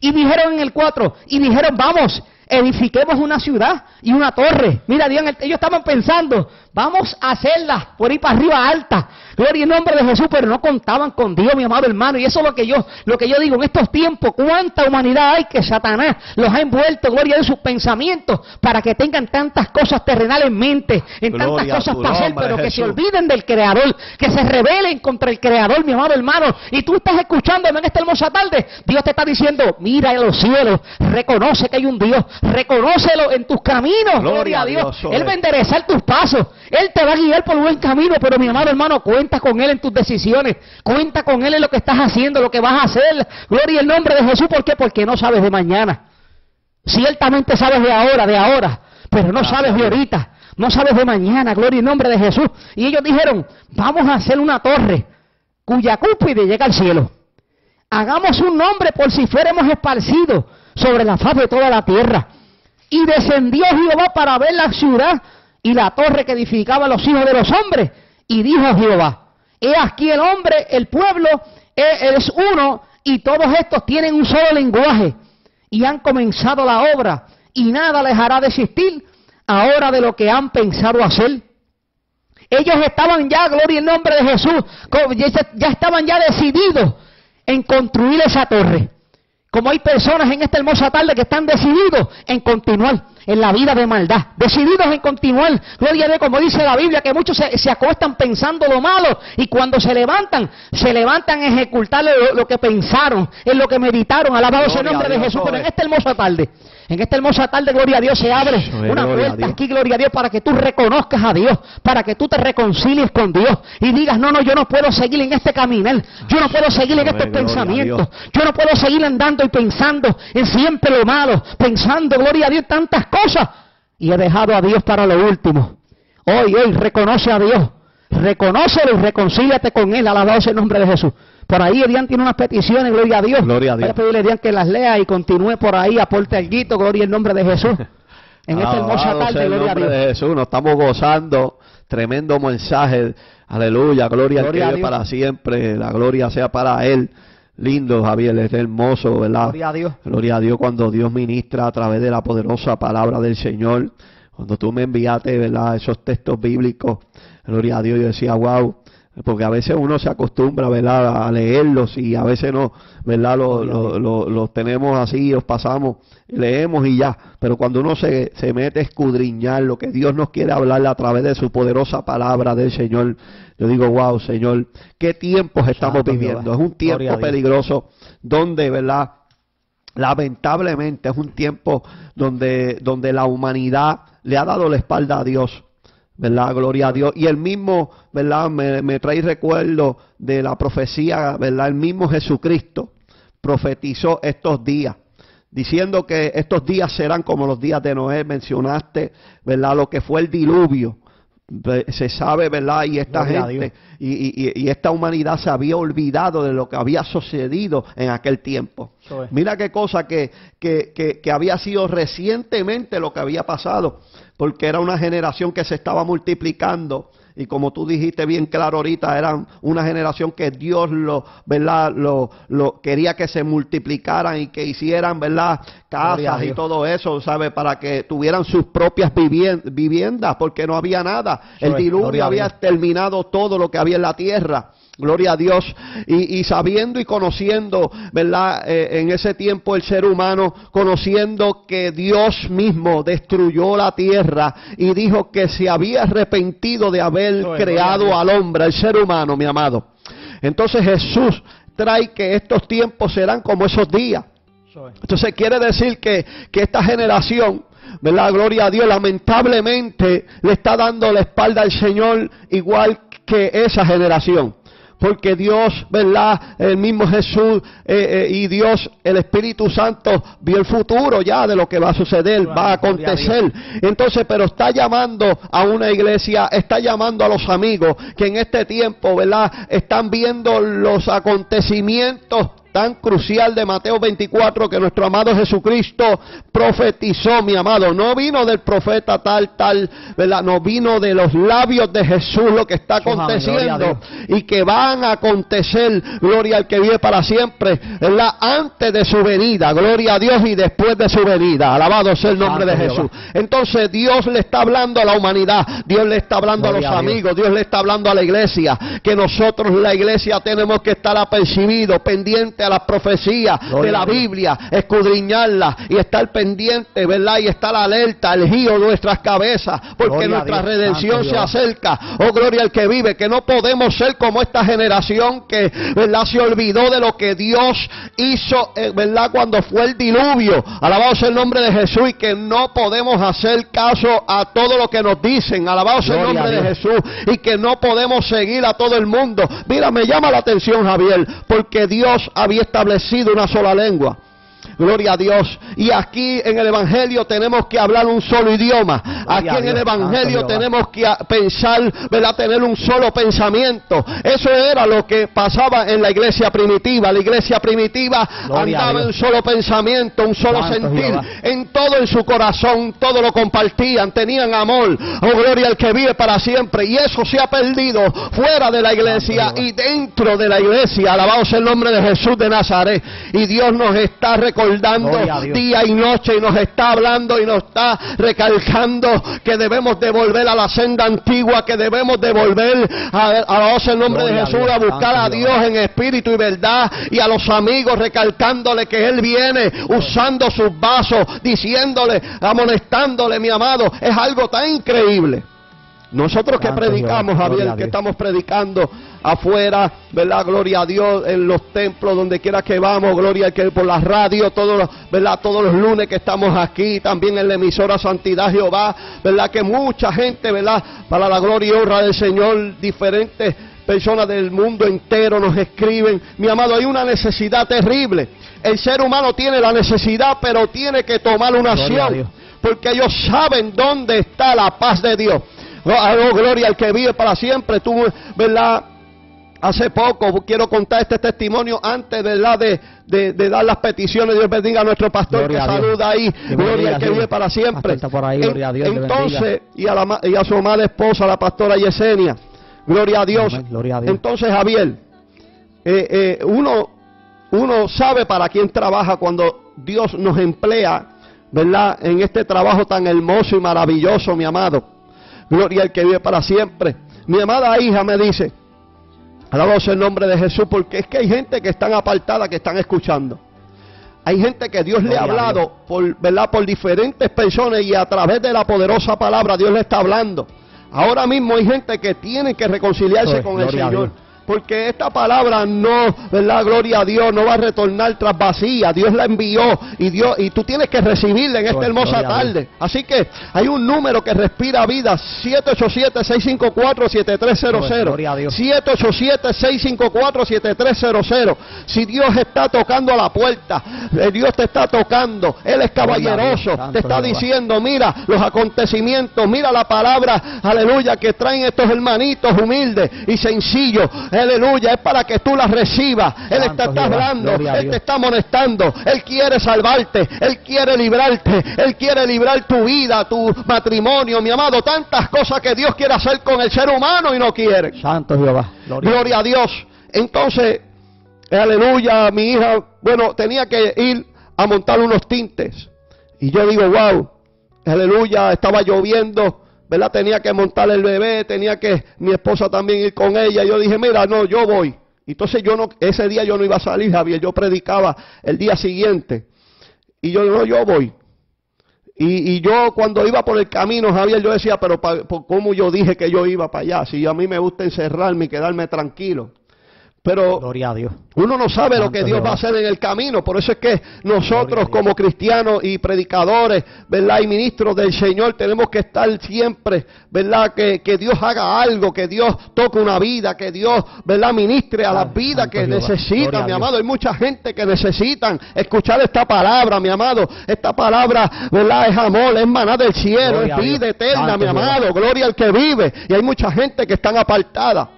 Y dijeron en el 4, y dijeron, vamos, edifiquemos una ciudad y una torre. Mira, ellos estaban pensando, Vamos a hacerlas por ahí para arriba alta. Gloria en nombre de Jesús, pero no contaban con Dios, mi amado hermano. Y eso es lo que yo, lo que yo digo en estos tiempos. ¿Cuánta humanidad hay que Satanás los ha envuelto, gloria en sus pensamientos, para que tengan tantas cosas terrenales en mente, en tantas cosas para hacer, pero que se olviden del Creador, que se rebelen contra el Creador, mi amado hermano. Y tú estás escuchándome en esta hermosa tarde. Dios te está diciendo, mira en los cielos, reconoce que hay un Dios, reconócelo en tus caminos, gloria, a Dios. Él va a enderezar tus pasos. Él te va a guiar por buen camino, pero mi amado hermano, cuenta con Él en tus decisiones, cuenta con Él en lo que estás haciendo, lo que vas a hacer. Gloria al nombre de Jesús, ¿por qué? Porque no sabes de mañana. Ciertamente sabes de ahora, de ahora, pero no sabes de ahorita, no sabes de mañana, gloria al nombre de Jesús. Y ellos dijeron, vamos a hacer una torre cuya cúspide llega al cielo. Hagamos un nombre por si fuéramos esparcidos sobre la faz de toda la tierra. Y descendió Jehová para ver la ciudad y la torre que edificaba los hijos de los hombres. Y dijo Jehová, he aquí el hombre, el pueblo es uno y todos estos tienen un solo lenguaje y han comenzado la obra y nada les hará desistir ahora de lo que han pensado hacer. Ellos estaban ya, gloria en nombre de Jesús, ya estaban ya decididos en construir esa torre. Como hay personas en esta hermosa tarde que están decididos en continuar en la vida de maldad, decididos en continuar. Gloria a Dios, como dice la Biblia, que muchos se, acuestan pensando lo malo y cuando se levantan, se levantan a ejecutar lo, que pensaron, en lo que meditaron. Alabado sea el nombre de Jesús. Pero en esta hermosa tarde, en esta hermosa tarde, gloria a Dios, se abre una puerta aquí, gloria a Dios, para que tú reconozcas a Dios, para que tú te reconcilies con Dios y digas, no, no, yo no puedo seguir en este caminar, yo no puedo seguir en estos pensamientos, yo no puedo seguir andando y pensando en siempre lo malo, pensando, gloria a Dios, tantas cosas y he dejado a Dios para lo último. Hoy, hoy, reconoce a Dios. Reconócelo y reconcíliate con Él. Alabado sea el nombre de Jesús. Por ahí Edian tiene unas peticiones, gloria a Dios. Gloria a Dios. Voy a pedirle a Edian que las lea y continúe por ahí, aporte el guito, gloria el nombre de Jesús. En esta hermosa tarde, gloria a Dios. de Jesús, nos estamos gozando. Tremendo mensaje. Aleluya, gloria, gloria a Dios para siempre. La gloria sea para Él. Lindo, Javier, es hermoso, ¿verdad? Gloria a Dios. Gloria a Dios cuando Dios ministra a través de la poderosa palabra del Señor. Cuando tú me enviaste, ¿verdad? Esos textos bíblicos. Gloria a Dios, yo decía, wow. Porque a veces uno se acostumbra, ¿verdad? A leerlos y a veces no, ¿verdad? Los lo, tenemos así, los pasamos, leemos y ya. Pero cuando uno se, se mete a escudriñar lo que Dios nos quiere hablar a través de su poderosa palabra del Señor, yo digo, wow, Señor, qué tiempos estamos viviendo. Es un tiempo peligroso donde, ¿verdad? Lamentablemente es un tiempo donde, donde la humanidad le ha dado la espalda a Dios. ¿Verdad? Gloria a Dios. Y el mismo, ¿verdad? Me, me, trae recuerdo de la profecía, ¿verdad? El mismo Jesucristo profetizó estos días, diciendo que estos días serán como los días de Noé, mencionaste, ¿verdad? Lo que fue el diluvio, se sabe, ¿verdad? Y esta gente y, esta humanidad se había olvidado de lo que había sucedido en aquel tiempo. Mira qué cosa que, que, que, había sido recientemente lo que había pasado, porque era una generación que se estaba multiplicando y como tú dijiste bien claro ahorita, eran una generación que Dios lo, ¿verdad? Lo, lo quería que se multiplicaran y que hicieran, ¿verdad? Casas y todo eso, ¿sabe? Para que tuvieran sus propias viviendas, porque no había nada. El diluvio había terminado todo lo que había en la tierra. Gloria a Dios. Y, sabiendo y conociendo, ¿verdad? Eh, en ese tiempo el ser humano, conociendo que Dios mismo destruyó la tierra y dijo que se había arrepentido de haber creado al hombre, el ser humano, mi amado. Entonces Jesús trae que estos tiempos serán como esos días. Entonces quiere decir que, que esta generación, ¿verdad? Gloria a Dios, lamentablemente le está dando la espalda al Señor igual que esa generación porque Dios, ¿verdad? El mismo Jesús eh, eh, y Dios, el Espíritu Santo, vio el futuro ya de lo que va a suceder, va a acontecer. Entonces, pero está llamando a una iglesia, está llamando a los amigos que en este tiempo, ¿verdad? Están viendo los acontecimientos tan crucial de Mateo 24 que nuestro amado Jesucristo profetizó, mi amado. No vino del profeta tal, tal, ¿verdad? No vino de los labios de Jesús lo que está aconteciendo y que van a acontecer, gloria al que vive para siempre, ¿verdad? Antes de su venida, gloria a Dios y después de su venida. Alabado sea el nombre de Jesús. Entonces Dios le está hablando a la humanidad, Dios le está hablando a los amigos, Dios le está hablando a la iglesia, que nosotros la iglesia tenemos que estar apercibidos, pendientes a las profecías de la Biblia, escudriñarla y estar pendiente, ¿verdad? Y estar alerta, el giro de nuestras cabezas, porque nuestra redención se acerca. Oh, gloria al que vive, que no podemos ser como esta generación que, ¿verdad? Se olvidó de lo que Dios hizo, eh, ¿verdad? Cuando fue el diluvio. Alabado sea el nombre de Jesús y que no podemos hacer caso a todo lo que nos dicen. Alabado sea el nombre de Jesús y que no podemos seguir a todo el mundo. Mira, me llama la atención Javier, porque Dios había establecido una sola lengua. Gloria a Dios. Y aquí en el Evangelio tenemos que hablar un solo idioma. Aquí en el Evangelio tenemos que pensar, ¿verdad? Tener un solo pensamiento. Eso era lo que pasaba en la iglesia primitiva. La iglesia primitiva andaba en un solo pensamiento, un solo sentir. En todo en su corazón, todo lo compartían, tenían amor. Oh, gloria al que vive para siempre. Y eso se ha perdido fuera de la iglesia y dentro de la iglesia. Alabado sea el nombre de Jesús de Nazaret. Y Dios nos está recordando recordando día y noche y nos está hablando y nos está recalcando que debemos de volver a la senda antigua, que debemos de volver a, a el nombre de Jesús, a buscar a Dios. En espíritu y verdad y a los amigos recalcándole que Él viene usando sus vasos, diciéndole, amonestándole, mi amado, es algo tan increíble. Nosotros que predicamos, Javier, que estamos predicando afuera, ¿verdad? Gloria a Dios en los templos, donde quiera que vamos, gloria que por la radio, todos los, ¿verdad? Todos los lunes que estamos aquí, también en la emisora Santidad Jehová, ¿verdad? Que mucha gente, ¿verdad? Para la gloria y honra del Señor, diferentes personas del mundo entero nos escriben. Mi amado, hay una necesidad terrible. El ser humano tiene la necesidad, pero tiene que tomar una acción. Porque ellos saben dónde está la paz de Dios. Oh, gloria al que vive para siempre. Tú, ¿verdad? Hace poco quiero contar este testimonio antes De, de, dar las peticiones. Dios bendiga a nuestro pastor que saluda ahí. Gloria al que vive para siempre. Entonces, y a, la, y a su amada esposa, la pastora Yesenia. Gloria a Dios. Entonces, Javier, eh, eh, uno, uno sabe para quién trabaja cuando Dios nos emplea, ¿verdad? En este trabajo tan hermoso y maravilloso, mi amado. Gloria al que vive para siempre. Mi amada hija me dice, alabamos el nombre de Jesús, porque es que hay gente que están apartada, que están escuchando. Hay gente que Dios le ha hablado por, ¿verdad? por diferentes personas y a través de la poderosa palabra Dios le está hablando. Ahora mismo hay gente que tiene que reconciliarse con el Señor. Porque esta palabra no, ¿verdad? Gloria a Dios, no va a retornar tras vacía. Dios la envió y Dios, y tú tienes que recibirla en esta hermosa tarde. Así que hay un número que respira vida, 787-654-7300. 787-654-7300. Si Dios está tocando a la puerta, eh, Dios te está tocando, Él es caballeroso, te está diciendo, mira los acontecimientos, mira la palabra, aleluya, que traen estos hermanitos humildes y sencillos aleluya, es para que tú la recibas. Él te está hablando, Él te está amonestando, Él quiere salvarte, Él quiere librarte, Él quiere librar tu vida, tu matrimonio, mi amado, tantas cosas que Dios quiere hacer con el ser humano y no quiere. Santo Jehová. Gloria, a Dios. Entonces, aleluya, mi hija, bueno, tenía que ir a montar unos tintes. Y yo digo, wow, aleluya, estaba lloviendo ¿verdad? Tenía que montar el bebé, tenía que mi esposa también ir con ella. Yo dije, mira, no, yo voy. Entonces yo no, ese día yo no iba a salir, Javier, yo predicaba el día siguiente. Y yo no, yo voy. Y, y yo cuando iba por el camino, Javier, yo decía, pero ¿cómo yo dije que yo iba para allá? Si a mí me gusta encerrarme y quedarme tranquilo. Pero uno no sabe lo que Dios va a hacer en el camino. Por eso es que nosotros como cristianos y predicadores, ¿verdad? Y ministros del Señor tenemos que estar siempre, ¿verdad? Que, Dios haga algo, que Dios toque una vida, que Dios, ¿verdad? Ministre a las vidas que necesitan, mi amado. Hay mucha gente que necesitan escuchar esta palabra, mi amado. Esta palabra, ¿verdad? Es amor, es maná del cielo, es vida eterna, mi amado. Gloria al que vive. Y hay mucha gente que están apartada.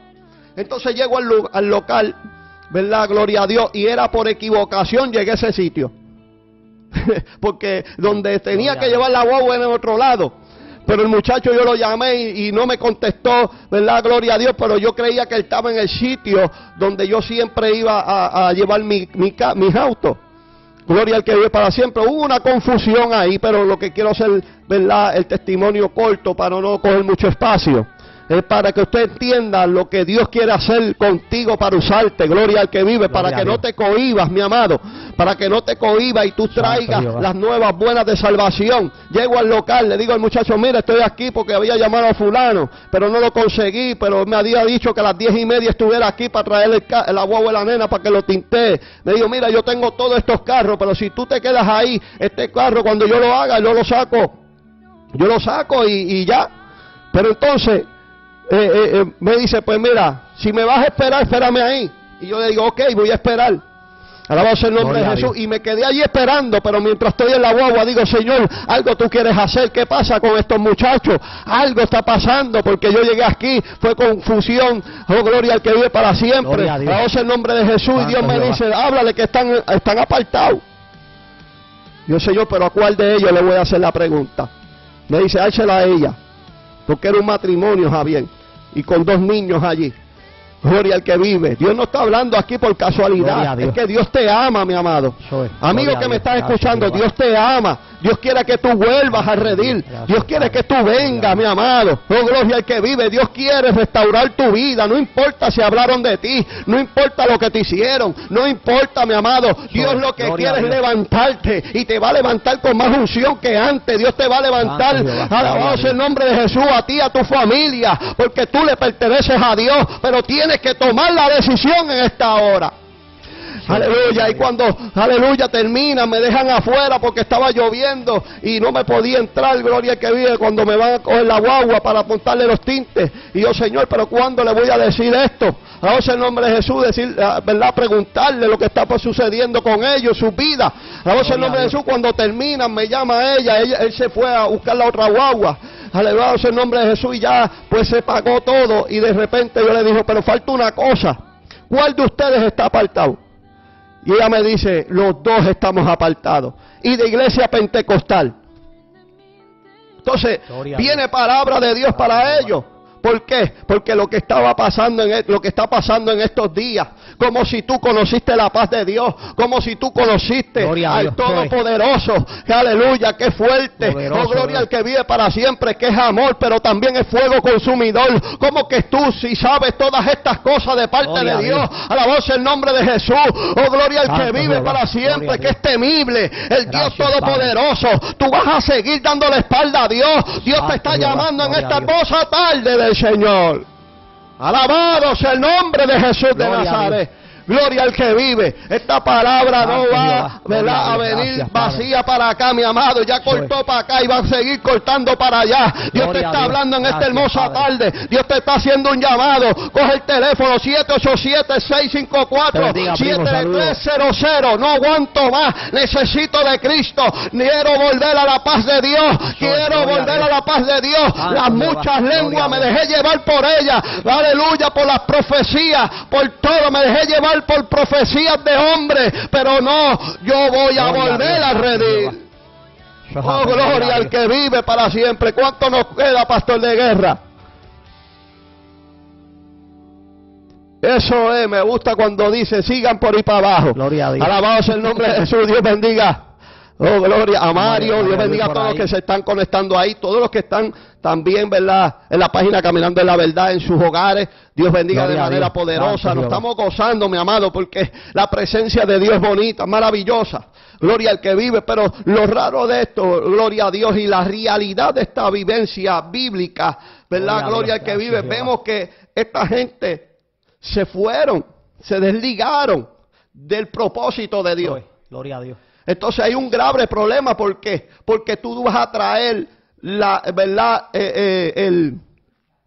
Entonces llego al, local ¿verdad? Gloria a Dios. Y era por equivocación llegué a ese sitio. Porque donde tenía que llevar la guagua en el otro lado. Pero el muchacho yo lo llamé y, no me contestó, ¿verdad? Gloria a Dios. Pero yo creía que él estaba en el sitio donde yo siempre iba a, llevar mi, mi, mis autos. Gloria al que vive para siempre. Hubo una confusión ahí, pero lo que quiero hacer, ¿verdad? El testimonio corto para no coger mucho espacio es para que usted entienda lo que Dios quiere hacer contigo para usarte, gloria al que vive, para que no te cohibas, mi amado, para que no te cohibas y tú traigas las nuevas buenas de salvación. Llego al local, le digo al muchacho, mira, estoy aquí porque había llamado a fulano, pero no lo conseguí, pero me había dicho que a las diez y media estuviera aquí para traer el, el agua de la nena para que lo tinte. Me dijo, mira, yo tengo todos estos carros, pero si tú te quedas ahí, este carro cuando yo lo haga, yo lo saco, yo lo saco y, y ya. Pero entonces, eh, eh, eh, me dice, pues mira, si me vas a esperar, espérame ahí. Y yo le digo, ok, voy a esperar. Alabado sea el nombre de Jesús. Y me quedé allí esperando, pero mientras estoy en la guagua digo, Señor, algo tú quieres hacer. ¿Qué pasa con estos muchachos? Algo está pasando porque yo llegué aquí, fue confusión. Oh, gloria al que vive para siempre. Alabado sea el nombre de Jesús. y Dios me dice, háblale que están, están apartados. Yo, Señor, pero ¿a cuál de ellos le voy a hacer la pregunta? Me dice, háchela a ella. Porque era un matrimonio, Javier y con dos niños allí. Gloria al que vive. Dios no está hablando aquí por casualidad. Es que Dios te ama, mi amado. Amigo que me estás escuchando, Dios te ama. Dios quiere que tú vuelvas a redil. Dios quiere que tú vengas, mi amado. Oh, gloria al que vive. Dios quiere restaurar tu vida. No importa si hablaron de ti. No importa lo que te hicieron. No importa, mi amado. Dios lo que quiere es levantarte. Y te va a levantar con más unción que antes. Dios te va a levantar. Alabado el nombre de Jesús a ti, a tu familia. Porque tú le perteneces a Dios. Pero tienes que tomar la decisión en esta hora. Aleluya. Y cuando, aleluya, termina, me dejan afuera porque estaba lloviendo y no me podía entrar. Gloria que vive cuando me van a coger la guagua para apuntarle los tintes. Y yo, Señor, pero ¿cuándo le voy a decir esto? Ahora en nombre de Jesús, decir, ¿verdad? Preguntarle lo que está sucediendo con ellos, su vida. Ahora en nombre de Jesús, cuando terminan, me llama a ella, ella, él se fue a buscar la otra guagua. Aleluya, en nombre de Jesús y ya, pues se pagó todo. Y de repente yo le dije, pero falta una cosa. ¿Cuál de ustedes está apartado? Y ella me dice, los dos estamos apartados. Y de iglesia pentecostal. Entonces, viene palabra de Dios para ellos. ¿Por qué? Porque lo que estaba pasando en e, lo que está pasando en estos días, como si tú conociste la paz de Dios, como si tú conociste al Todopoderoso, aleluya, qué fuerte, oh gloria al que vive para siempre, que es amor, pero también es fuego consumidor, como que tú si sabes todas estas cosas de parte de Dios, voz el nombre de Jesús, oh gloria al que vive para siempre, que es temible, el Dios Todopoderoso, tú vas a seguir dando la espalda a Dios, Dios te está llamando en esta cosa tarde de Señor. Alabado sea el nombre de Jesús de Nazaret. Gloria al que vive. Esta palabra no va a venir vacía para acá, mi amado. Ya cortó para acá y va a seguir cortando para allá. Dios te está hablando en esta hermosa tarde. Dios te está haciendo un llamado. Coge el teléfono 787-654-7300. No aguanto más. Necesito de Cristo. Quiero volver a la paz de Dios. Quiero volver a la paz de Dios. Las muchas lenguas me dejé llevar por ellas. Aleluya, por las profecías. Por todo me dejé llevar por profecías de hombres, pero no, yo voy a volver a redir. Oh, gloria al que vive para siempre. ¿Cuánto nos queda, pastor de guerra? Eso es, me gusta cuando dice, sigan por ahí para abajo. Gloria a Dios. Alabado sea el nombre de Jesús, Dios bendiga. Oh, gloria a Mario, Dios bendiga a todos los que se están conectando ahí, todos los que están también, ¿verdad? En la página Caminando en la Verdad, en sus hogares. Dios bendiga de manera poderosa. Nos estamos gozando, mi amado, porque la presencia de Dios es bonita, maravillosa. Gloria al que vive, pero lo raro de esto, gloria a Dios y la realidad de esta vivencia bíblica, ¿verdad? Gloria, al que vive. Vemos que esta gente se fueron, se desligaron del propósito de Dios. Gloria a Dios. Entonces hay un grave problema. ¿Por qué? Porque tú vas a traer la, ¿verdad? Eh, eh, el,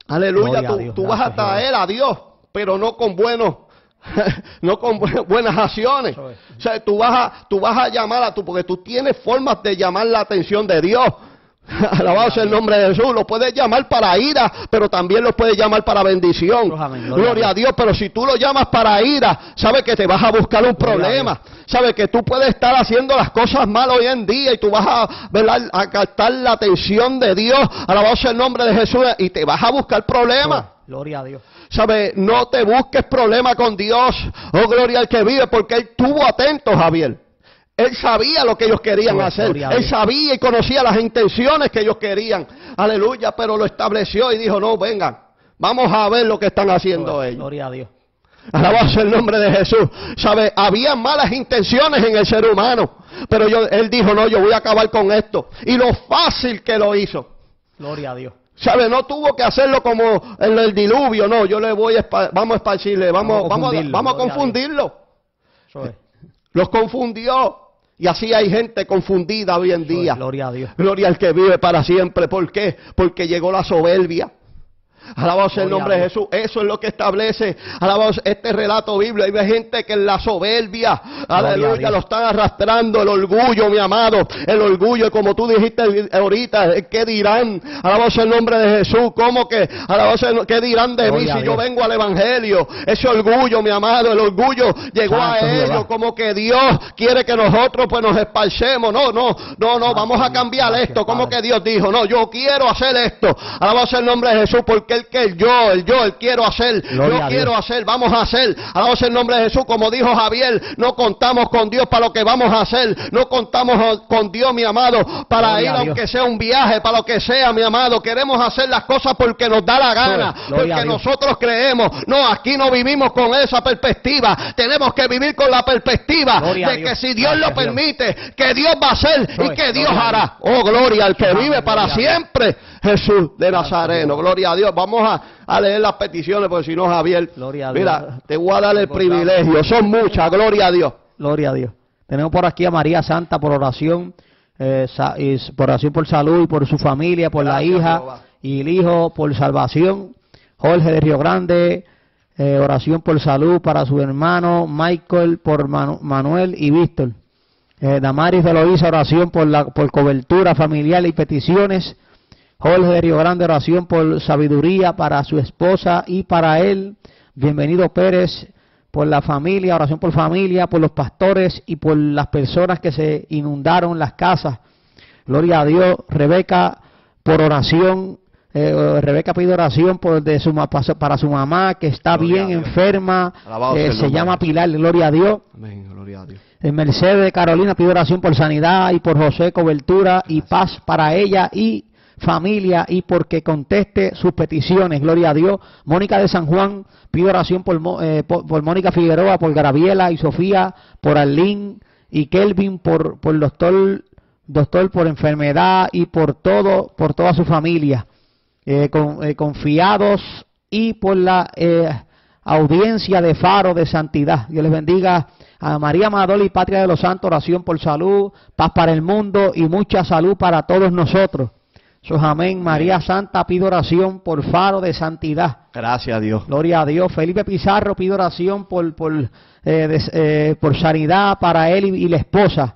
aleluya, tú, vas a traer a Dios, pero no con buenos, no con buenas acciones. O sea, tú vas a, tú vas a llamar a tú, porque tú tienes formas de llamar la atención de Dios. Alabado sea el nombre de Jesús. Lo puedes llamar para ira, pero también lo puedes llamar para bendición. Gloria, a Dios. Pero si tú lo llamas para ira, sabes que te vas a buscar un problema. Sabes que tú puedes estar haciendo las cosas mal hoy en día y tú vas a, a captar la atención de Dios. Alabado sea el nombre de Jesús y te vas a buscar problemas. Gloria a Dios. ¿Sabe? No te busques problema con Dios. Oh, gloria al que vive, porque Él estuvo atento, Javier. Él sabía lo que ellos querían hacer. Él sabía y conocía las intenciones que ellos querían. Aleluya, pero lo estableció y dijo, no, vengan, vamos a ver lo que están haciendo ellos. Gloria a Dios. Alabado el nombre de Jesús. ¿Sabe? Había malas intenciones en el ser humano. Pero yo, él dijo, no, yo voy a acabar con esto. Y lo fácil que lo hizo. Gloria a Dios. ¿Sabe? No tuvo que hacerlo como en el diluvio, no. Yo le voy a, vamos a esparcirle, vamos, vamos, vamos a confundirlo. Los confundió. Y así hay gente confundida hoy en día. Gloria a Dios. Gloria al que vive para siempre. ¿Por qué? Porque llegó la soberbia. Alabado sea el nombre de Jesús. Eso es lo que establece, alabado este relato bíblico. Hay gente que en la soberbia, aleluya, lo están arrastrando. El orgullo, mi amado. El orgullo, como tú dijiste ahorita, ¿qué dirán? Alabado sea el nombre de Jesús. ¿Cómo que? Alabado sea, ¿qué dirán de mí si yo vengo al Evangelio? Ese orgullo, mi amado, el orgullo llegó a ellos. Como que Dios quiere que nosotros pues nos esparcemos. No, no, no, no, vamos a cambiar esto. Como que Dios dijo, no, yo quiero hacer esto. Alabado sea el nombre de Jesús porque el que el yo, el yo, el quiero hacer, yo quiero hacer, vamos a hacer. Alabamos el nombre de Jesús, como dijo Javier, no contamos con Dios para lo que vamos a hacer, no contamos con Dios, mi amado, para ir aunque sea un viaje, para lo que sea, mi amado. Queremos hacer las cosas porque nos da la gana, porque nosotros creemos. No, aquí no vivimos con esa perspectiva. Tenemos que vivir con la perspectiva de que si Dios lo permite, que Dios va a hacer y que Dios hará. Oh, gloria al que vive para siempre. Jesús de Nazareno. Gloria a Dios. Vamos a, leer las peticiones, porque si no, Javier, mira, te voy a dar el privilegio. Son muchas, gloria a Dios. Gloria a Dios. Tenemos por aquí a María Santa por oración, eh, por oración por salud y por su familia, por la hija y el hijo por salvación. Jorge de Río Grande, eh, oración por salud para su hermano Michael, por Manuel y Víctor. Eh, Damaris de Loíza, oración por, la, por cobertura familiar y peticiones. Jorge Río Grande, oración por sabiduría para su esposa y para él. Bienvenido Pérez, por la familia, oración por familia, por los pastores y por las personas que se inundaron las casas. Gloria a Dios. Rebeca, por oración. Eh, Rebeca pide oración por de su, para su mamá que está bien enferma. Eh, se llama Pilar. Gloria a Dios. Amén. Gloria a Dios. Mercedes de Carolina pide oración por sanidad y por José cobertura y paz para ella y familia y porque conteste sus peticiones. Gloria a Dios. Mónica de San Juan, pido oración por, eh, por, Mónica Figueroa, por Graviela y Sofía, por Arlín y Kelvin, por, por doctor, doctor por enfermedad y por todo, por toda su familia. Eh, eh, confiados y por la audiencia de Faro de Santidad. Dios les bendiga a María Madoli, Patria de los Santos, oración por salud, paz para el mundo y mucha salud para todos nosotros. So, amén. María Santa, pido oración por faro de santidad. Gracias a Dios. Gloria a Dios. Felipe Pizarro, pido oración por, por, eh, eh, por sanidad para él y, la esposa.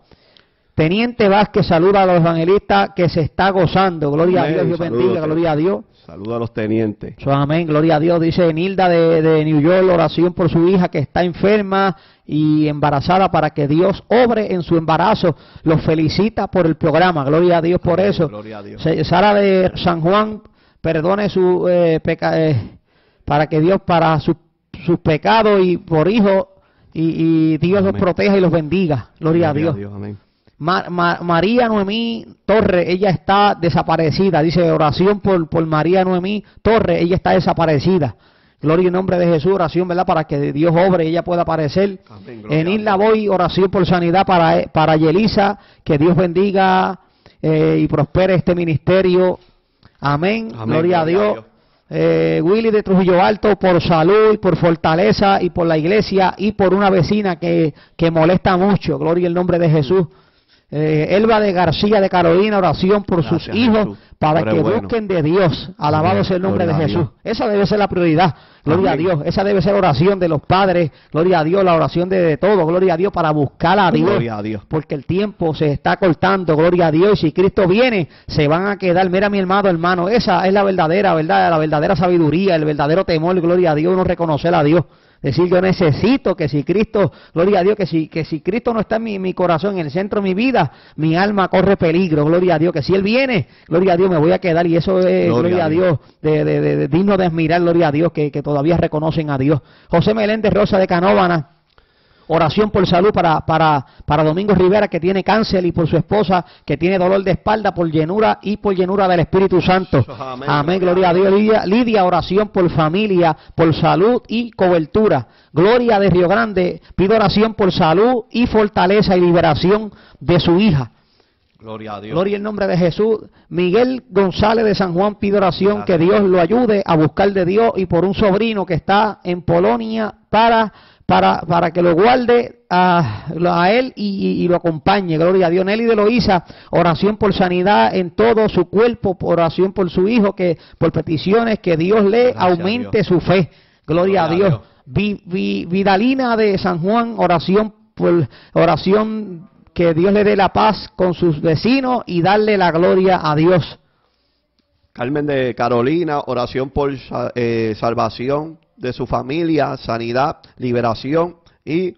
Teniente Vázquez saluda a los evangelistas que se está gozando. Gloria a Dios, Dios bendiga, gloria a Dios. Saluda a los tenientes. amén, gloria a Dios. Dice Nilda de, de, New York, oración por su hija que está enferma y embarazada para que Dios obre en su embarazo. Los felicita por el programa. Gloria a Dios por eso. Gloria a Dios. Sara de San Juan, perdone su eh, eh, para que Dios para sus pecados y por hijo y, Dios los proteja y los bendiga. Gloria, a Dios. amén. María Noemí Torre, ella está desaparecida. Dice oración por, por María Noemí Torre, ella está desaparecida. Gloria en nombre de Jesús, oración, ¿verdad? Para que Dios obre y ella pueda aparecer. en Isla Voy, oración por sanidad para, para Yelisa, que Dios bendiga eh, y prospere este ministerio. Amén. gloria, a Dios. Eh, Willy de Trujillo Alto por salud y por fortaleza y por la iglesia y por una vecina que, que molesta mucho. Gloria en nombre de Jesús. Eh, Elba de García de Carolina, oración por sus hijos para que busquen de Dios. Alabado sea el nombre de Jesús. Esa debe ser la prioridad. Gloria a Dios. Esa debe ser oración de los padres. Gloria a Dios, la oración de, todo. Gloria a Dios para buscar a Dios. Gloria a Dios. Porque el tiempo se está cortando. Gloria a Dios. Y si Cristo viene, se van a quedar. Mira, mi hermano, hermano. Esa es la verdadera, verdad, la verdadera sabiduría, el verdadero temor. Gloria a Dios. Uno reconocer a Dios. Decir, yo necesito que si Cristo, gloria a Dios, que si, que si Cristo no está en mi, mi, corazón, en el centro de mi vida, mi alma corre peligro, gloria a Dios, que si Él viene, gloria a Dios, me voy a quedar. Y eso es, gloria, a Dios, de, de, de, digno de admirar, gloria a Dios, que, que todavía reconocen a Dios. José Meléndez Rosa de Canóvana Oración por salud para, para, para Domingo Rivera que tiene cáncer y por su esposa que tiene dolor de espalda por llenura y por llenura del Espíritu Santo. Amén, gloria a Dios. Lidia, Lidia, oración por familia, por salud y cobertura. Gloria de Río Grande, pido oración por salud y fortaleza y liberación de su hija. Gloria a Dios. Gloria en nombre de Jesús. Miguel González de San Juan pide oración que Dios lo ayude a buscar de Dios y por un sobrino que está en Polonia para para, para que lo guarde a, a él y, lo acompañe. Gloria a Dios. Nelly de Loíza, oración por sanidad en todo su cuerpo, oración por su hijo, que por peticiones que Dios le aumente su fe. Gloria, a Dios. Vidalina de San Juan, oración por oración que Dios le dé la paz con sus vecinos y darle la gloria a Dios. Carmen de Carolina, oración por eh, salvación de su familia, sanidad, liberación y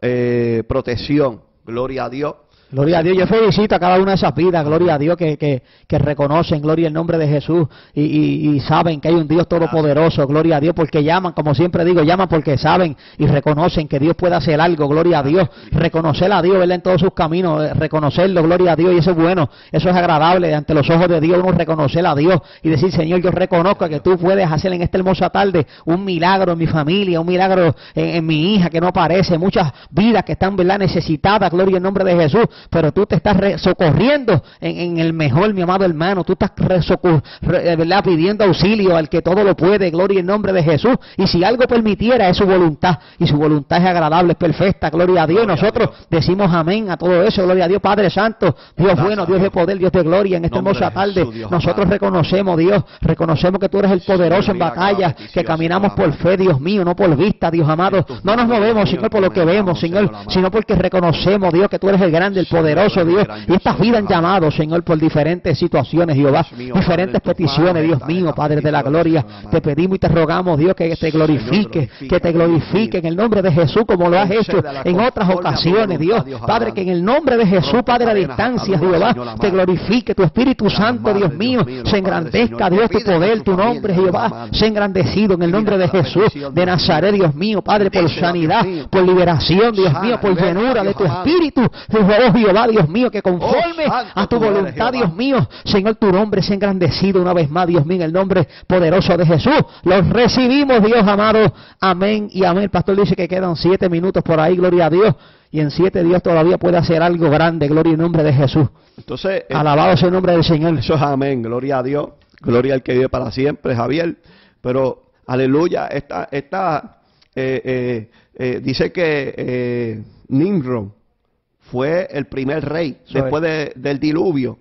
eh, protección. Gloria a Dios. Gloria a Dios. Yo felicito a cada una de esas vidas, gloria a Dios, que, que, que reconocen, gloria al nombre de Jesús y, y, saben que hay un Dios todopoderoso, gloria a Dios, porque llaman, como siempre digo, llaman porque saben y reconocen que Dios puede hacer algo, gloria a Dios. Reconocer a Dios, en todos sus caminos, eh, reconocerlo, gloria a Dios, y eso es bueno, eso es agradable ante los ojos de Dios, uno reconocer a Dios y decir, Señor, yo reconozco que tú puedes hacer en esta hermosa tarde un milagro en mi familia, un milagro en, mi hija que no aparece, muchas vidas que están, ¿verdad?, necesitadas, gloria al nombre de Jesús pero tú te estás socorriendo en, el mejor, mi amado hermano. Tú estás ¿verdad? pidiendo auxilio al que todo lo puede, gloria en nombre de Jesús. Y si algo permitiera es su voluntad, y su voluntad es agradable, es perfecta, gloria a Dios. Nosotros decimos amén a todo eso, gloria a Dios, Padre Santo, Dios bueno, Dios de poder, Dios de gloria. En esta hermosa tarde, nosotros reconocemos, Dios, reconocemos que tú eres el poderoso en batalla, que caminamos por fe, Dios mío, no por vista, Dios amado. No nos movemos, Señor, por lo que vemos, Señor, sino porque reconocemos, Dios, que tú eres el grande, el poderoso Dios. Y estas vidas han llamado, Señor, por diferentes situaciones, Jehová, diferentes peticiones, Dios mío, Padre de la gloria. Te pedimos y te rogamos, Dios, que te glorifique, que te glorifique en el nombre de Jesús, como lo has hecho en otras ocasiones, Dios. Padre, que en el nombre de Jesús, Padre, a distancia, Jehová, te glorifique tu Espíritu Santo, Dios mío, se engrandezca, Dios, tu poder, tu nombre, Jehová, se engrandecido en el nombre de Jesús, de Nazaret, Dios mío, Padre, por sanidad, por liberación, Dios mío, por llenura de tu Espíritu, Jehová, Dios mío, que conforme oh, a tu voluntad, Dios mío, Señor, tu nombre se ha engrandecido una vez más, Dios mío, en el nombre poderoso de Jesús. Los recibimos, Dios amado. Amén y amén. El pastor dice que quedan siete minutos por ahí, gloria a Dios. Y en siete días todavía puede hacer algo grande, gloria en nombre de Jesús. Entonces, eh, alabado sea el nombre del Señor. Eso es amén, gloria a Dios. Gloria al que vive para siempre, Javier. Pero, aleluya, esta, esta eh, eh, dice que Nimrod fue el primer rey después del diluvio.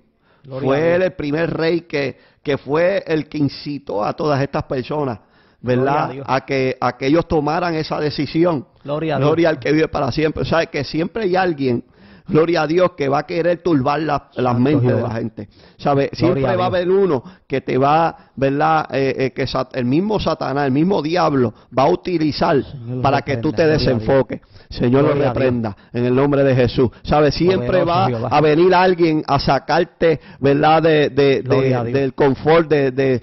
fue el primer rey que, que fue el que incitó a todas estas personas, ¿verdad? A, que, a que ellos tomaran esa decisión. Gloria, Gloria al que vive para siempre. O sea, que siempre hay alguien gloria a Dios, que va a querer turbar las mentes de la gente. ¿Sabe? Siempre va a haber uno que te va, ¿verdad? Eh, eh, que el mismo Satanás, el mismo diablo va a utilizar para que tú te desenfoques. Señor lo reprenda en el nombre de Jesús. ¿Sabe? Siempre va a venir alguien a sacarte, ¿verdad? De, del confort, de, de,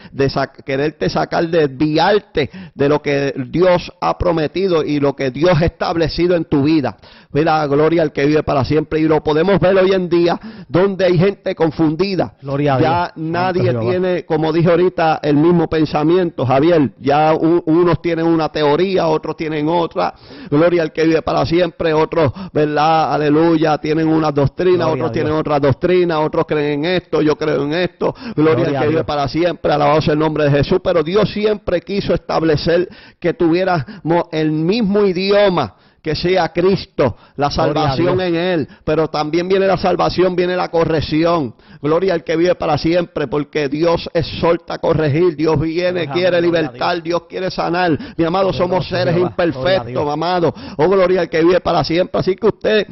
quererte sacar, desviarte de lo que Dios ha prometido y lo que Dios ha establecido en tu vida. La Gloria al que vive para siempre. Y lo podemos ver hoy en día, donde hay gente confundida. Gloria ya nadie tiene, como dije ahorita, el mismo pensamiento, Javier. Ya unos tienen una teoría, otros tienen otra. Gloria al que vive para siempre, otros, ¿verdad? Aleluya, tienen una doctrina, otros tienen otra doctrina, otros creen en esto, yo creo en esto. Gloria, al que vive para siempre, alabado sea el nombre de Jesús. Pero Dios siempre quiso establecer que tuviéramos el mismo idioma que sea Cristo, la salvación en Él, pero también viene la salvación, viene la corrección. Gloria al que vive para siempre, porque Dios exhorta a corregir, Dios viene, quiere libertar, Dios quiere sanar. Mi amado, somos seres imperfectos, amado. Oh, gloria al que vive para siempre. Así que usted,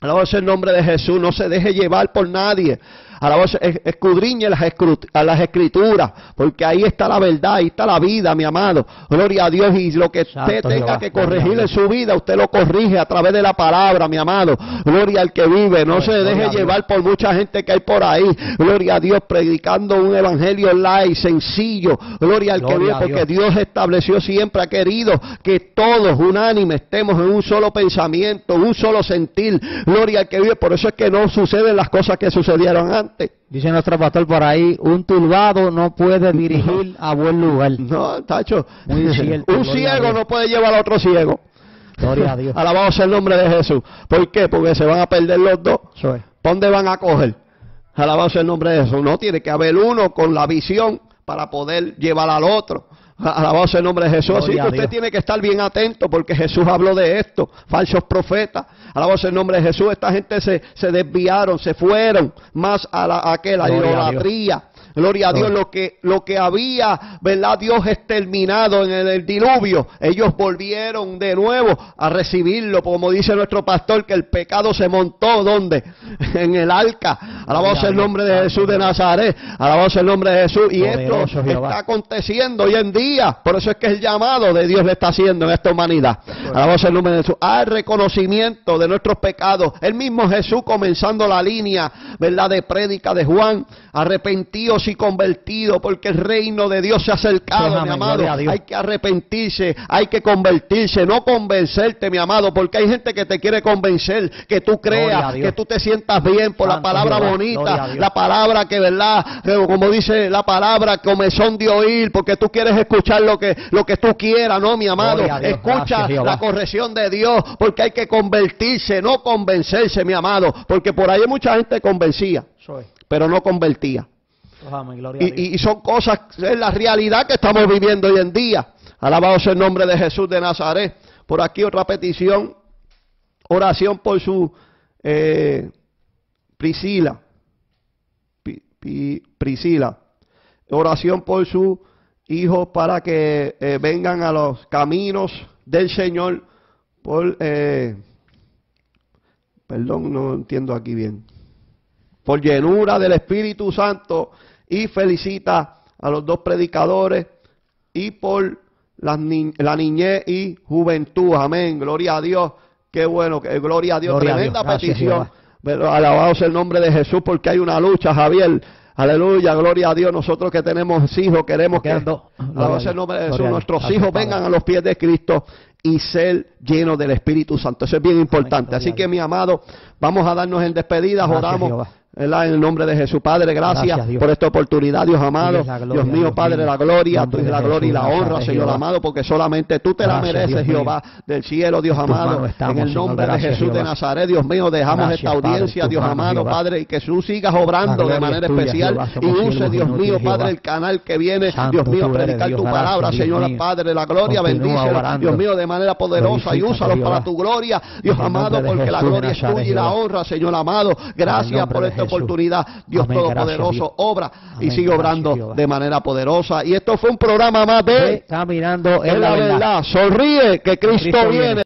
alabado el nombre de Jesús, no se deje llevar por nadie voz escudriñe las, las escrituras, porque ahí está la verdad, ahí está la vida, mi amado. Gloria a Dios. Y lo que usted tenga que corregir en su vida, usted lo corrige a través de la palabra, mi amado. Gloria al que vive. No se deje llevar por mucha gente que hay por ahí. Gloria a Dios, predicando un evangelio light, sencillo. Gloria al que vive, porque Dios estableció siempre, ha querido que todos unánimes estemos en un solo pensamiento, un solo sentir. Gloria al que vive. Por eso es que no suceden las cosas que sucedieron antes. Dice nuestro pastor por ahí, un turbado no puede dirigir a buen lugar. No, tacho. un ciego no puede llevar a otro ciego. Gloria a Dios. Alabado sea el nombre de Jesús. ¿Por qué? Porque se van a perder los dos. ¿Dónde van a coger? Alabado sea el nombre de Jesús. No, tiene que haber uno con la visión para poder llevar al otro. Alabado sea el nombre de Jesús. Así que usted tiene que estar bien atento porque Jesús habló de esto. Falsos profetas. Alabado el nombre de Jesús. Esta gente se, se desviaron, se fueron más a, la, a aquella idolatría Gloria a Dios, lo que, lo que había, ¿verdad? Dios exterminado en el, diluvio. Ellos volvieron de nuevo a recibirlo, como dice nuestro pastor, que el pecado se montó, ¿dónde? En el arca. Alabamos el nombre de Jesús de Nazaret. Alabamos el nombre de Jesús. Y esto está aconteciendo hoy en día. Por eso es que el llamado de Dios le está haciendo en esta humanidad. Alabamos el nombre de Jesús. Al reconocimiento de nuestros pecados. El mismo Jesús comenzando la línea, ¿verdad? De prédica de Juan. Y convertido, porque el reino de Dios se ha acercado, mi amado. Hay que arrepentirse, hay que convertirse, no convencerte, mi amado, porque hay gente que te quiere convencer, que tú creas, que tú te sientas bien por la palabra bonita, la palabra que, ¿verdad? Como dice la palabra, comezón de oír, porque tú quieres escuchar lo que, lo que tú quieras, no, mi amado. Escucha la corrección de Dios, porque hay que convertirse, no convencerse, mi amado, porque por ahí mucha gente convencía, pero no convertía. Y, son cosas, es la realidad que estamos viviendo hoy en día. Alabado sea el nombre de Jesús de Nazaret. Por aquí otra petición, oración por su eh, Priscila. Priscila. Oración por sus hijos para que eh, vengan a los caminos del Señor. Por, eh, perdón, no entiendo aquí bien. Por llenura del Espíritu Santo y felicita a los dos predicadores y por la, niñez y juventud. Amén. Gloria a Dios. Qué bueno, que gloria a Dios. Tremenda petición. Pero alabado sea el nombre de Jesús porque hay una lucha, Javier. Aleluya, gloria a Dios. Nosotros que tenemos hijos queremos que, alabado sea el nombre de Jesús, nuestros hijos vengan a los pies de Cristo y ser llenos del Espíritu Santo. Eso es bien importante. Así que, mi amado, vamos a darnos en despedida. Oramos en el nombre de Jesús. Padre, gracias, por esta oportunidad, Dios amado. Dios mío, Padre, la gloria, tú la gloria y la honra, Señor amado, porque solamente tú te la mereces, Jehová, del cielo, Dios amado. En el nombre de Jesús de Nazaret, Dios mío, dejamos esta audiencia, Dios amado, Padre, y que tú sigas obrando de manera especial y use, Dios mío, Padre, el canal que viene, Dios mío, predicar tu palabra, Señor, Padre, la gloria, bendice, Dios mío, de manera poderosa y úsalo para tu gloria, Dios amado, porque la gloria es tuya y la honra, Señor amado. Gracias por esta oportunidad. Dios Todopoderoso obra y sigue obrando de manera poderosa. Y esto fue un programa más de Caminando en la verdad. Sonríe que Cristo, viene.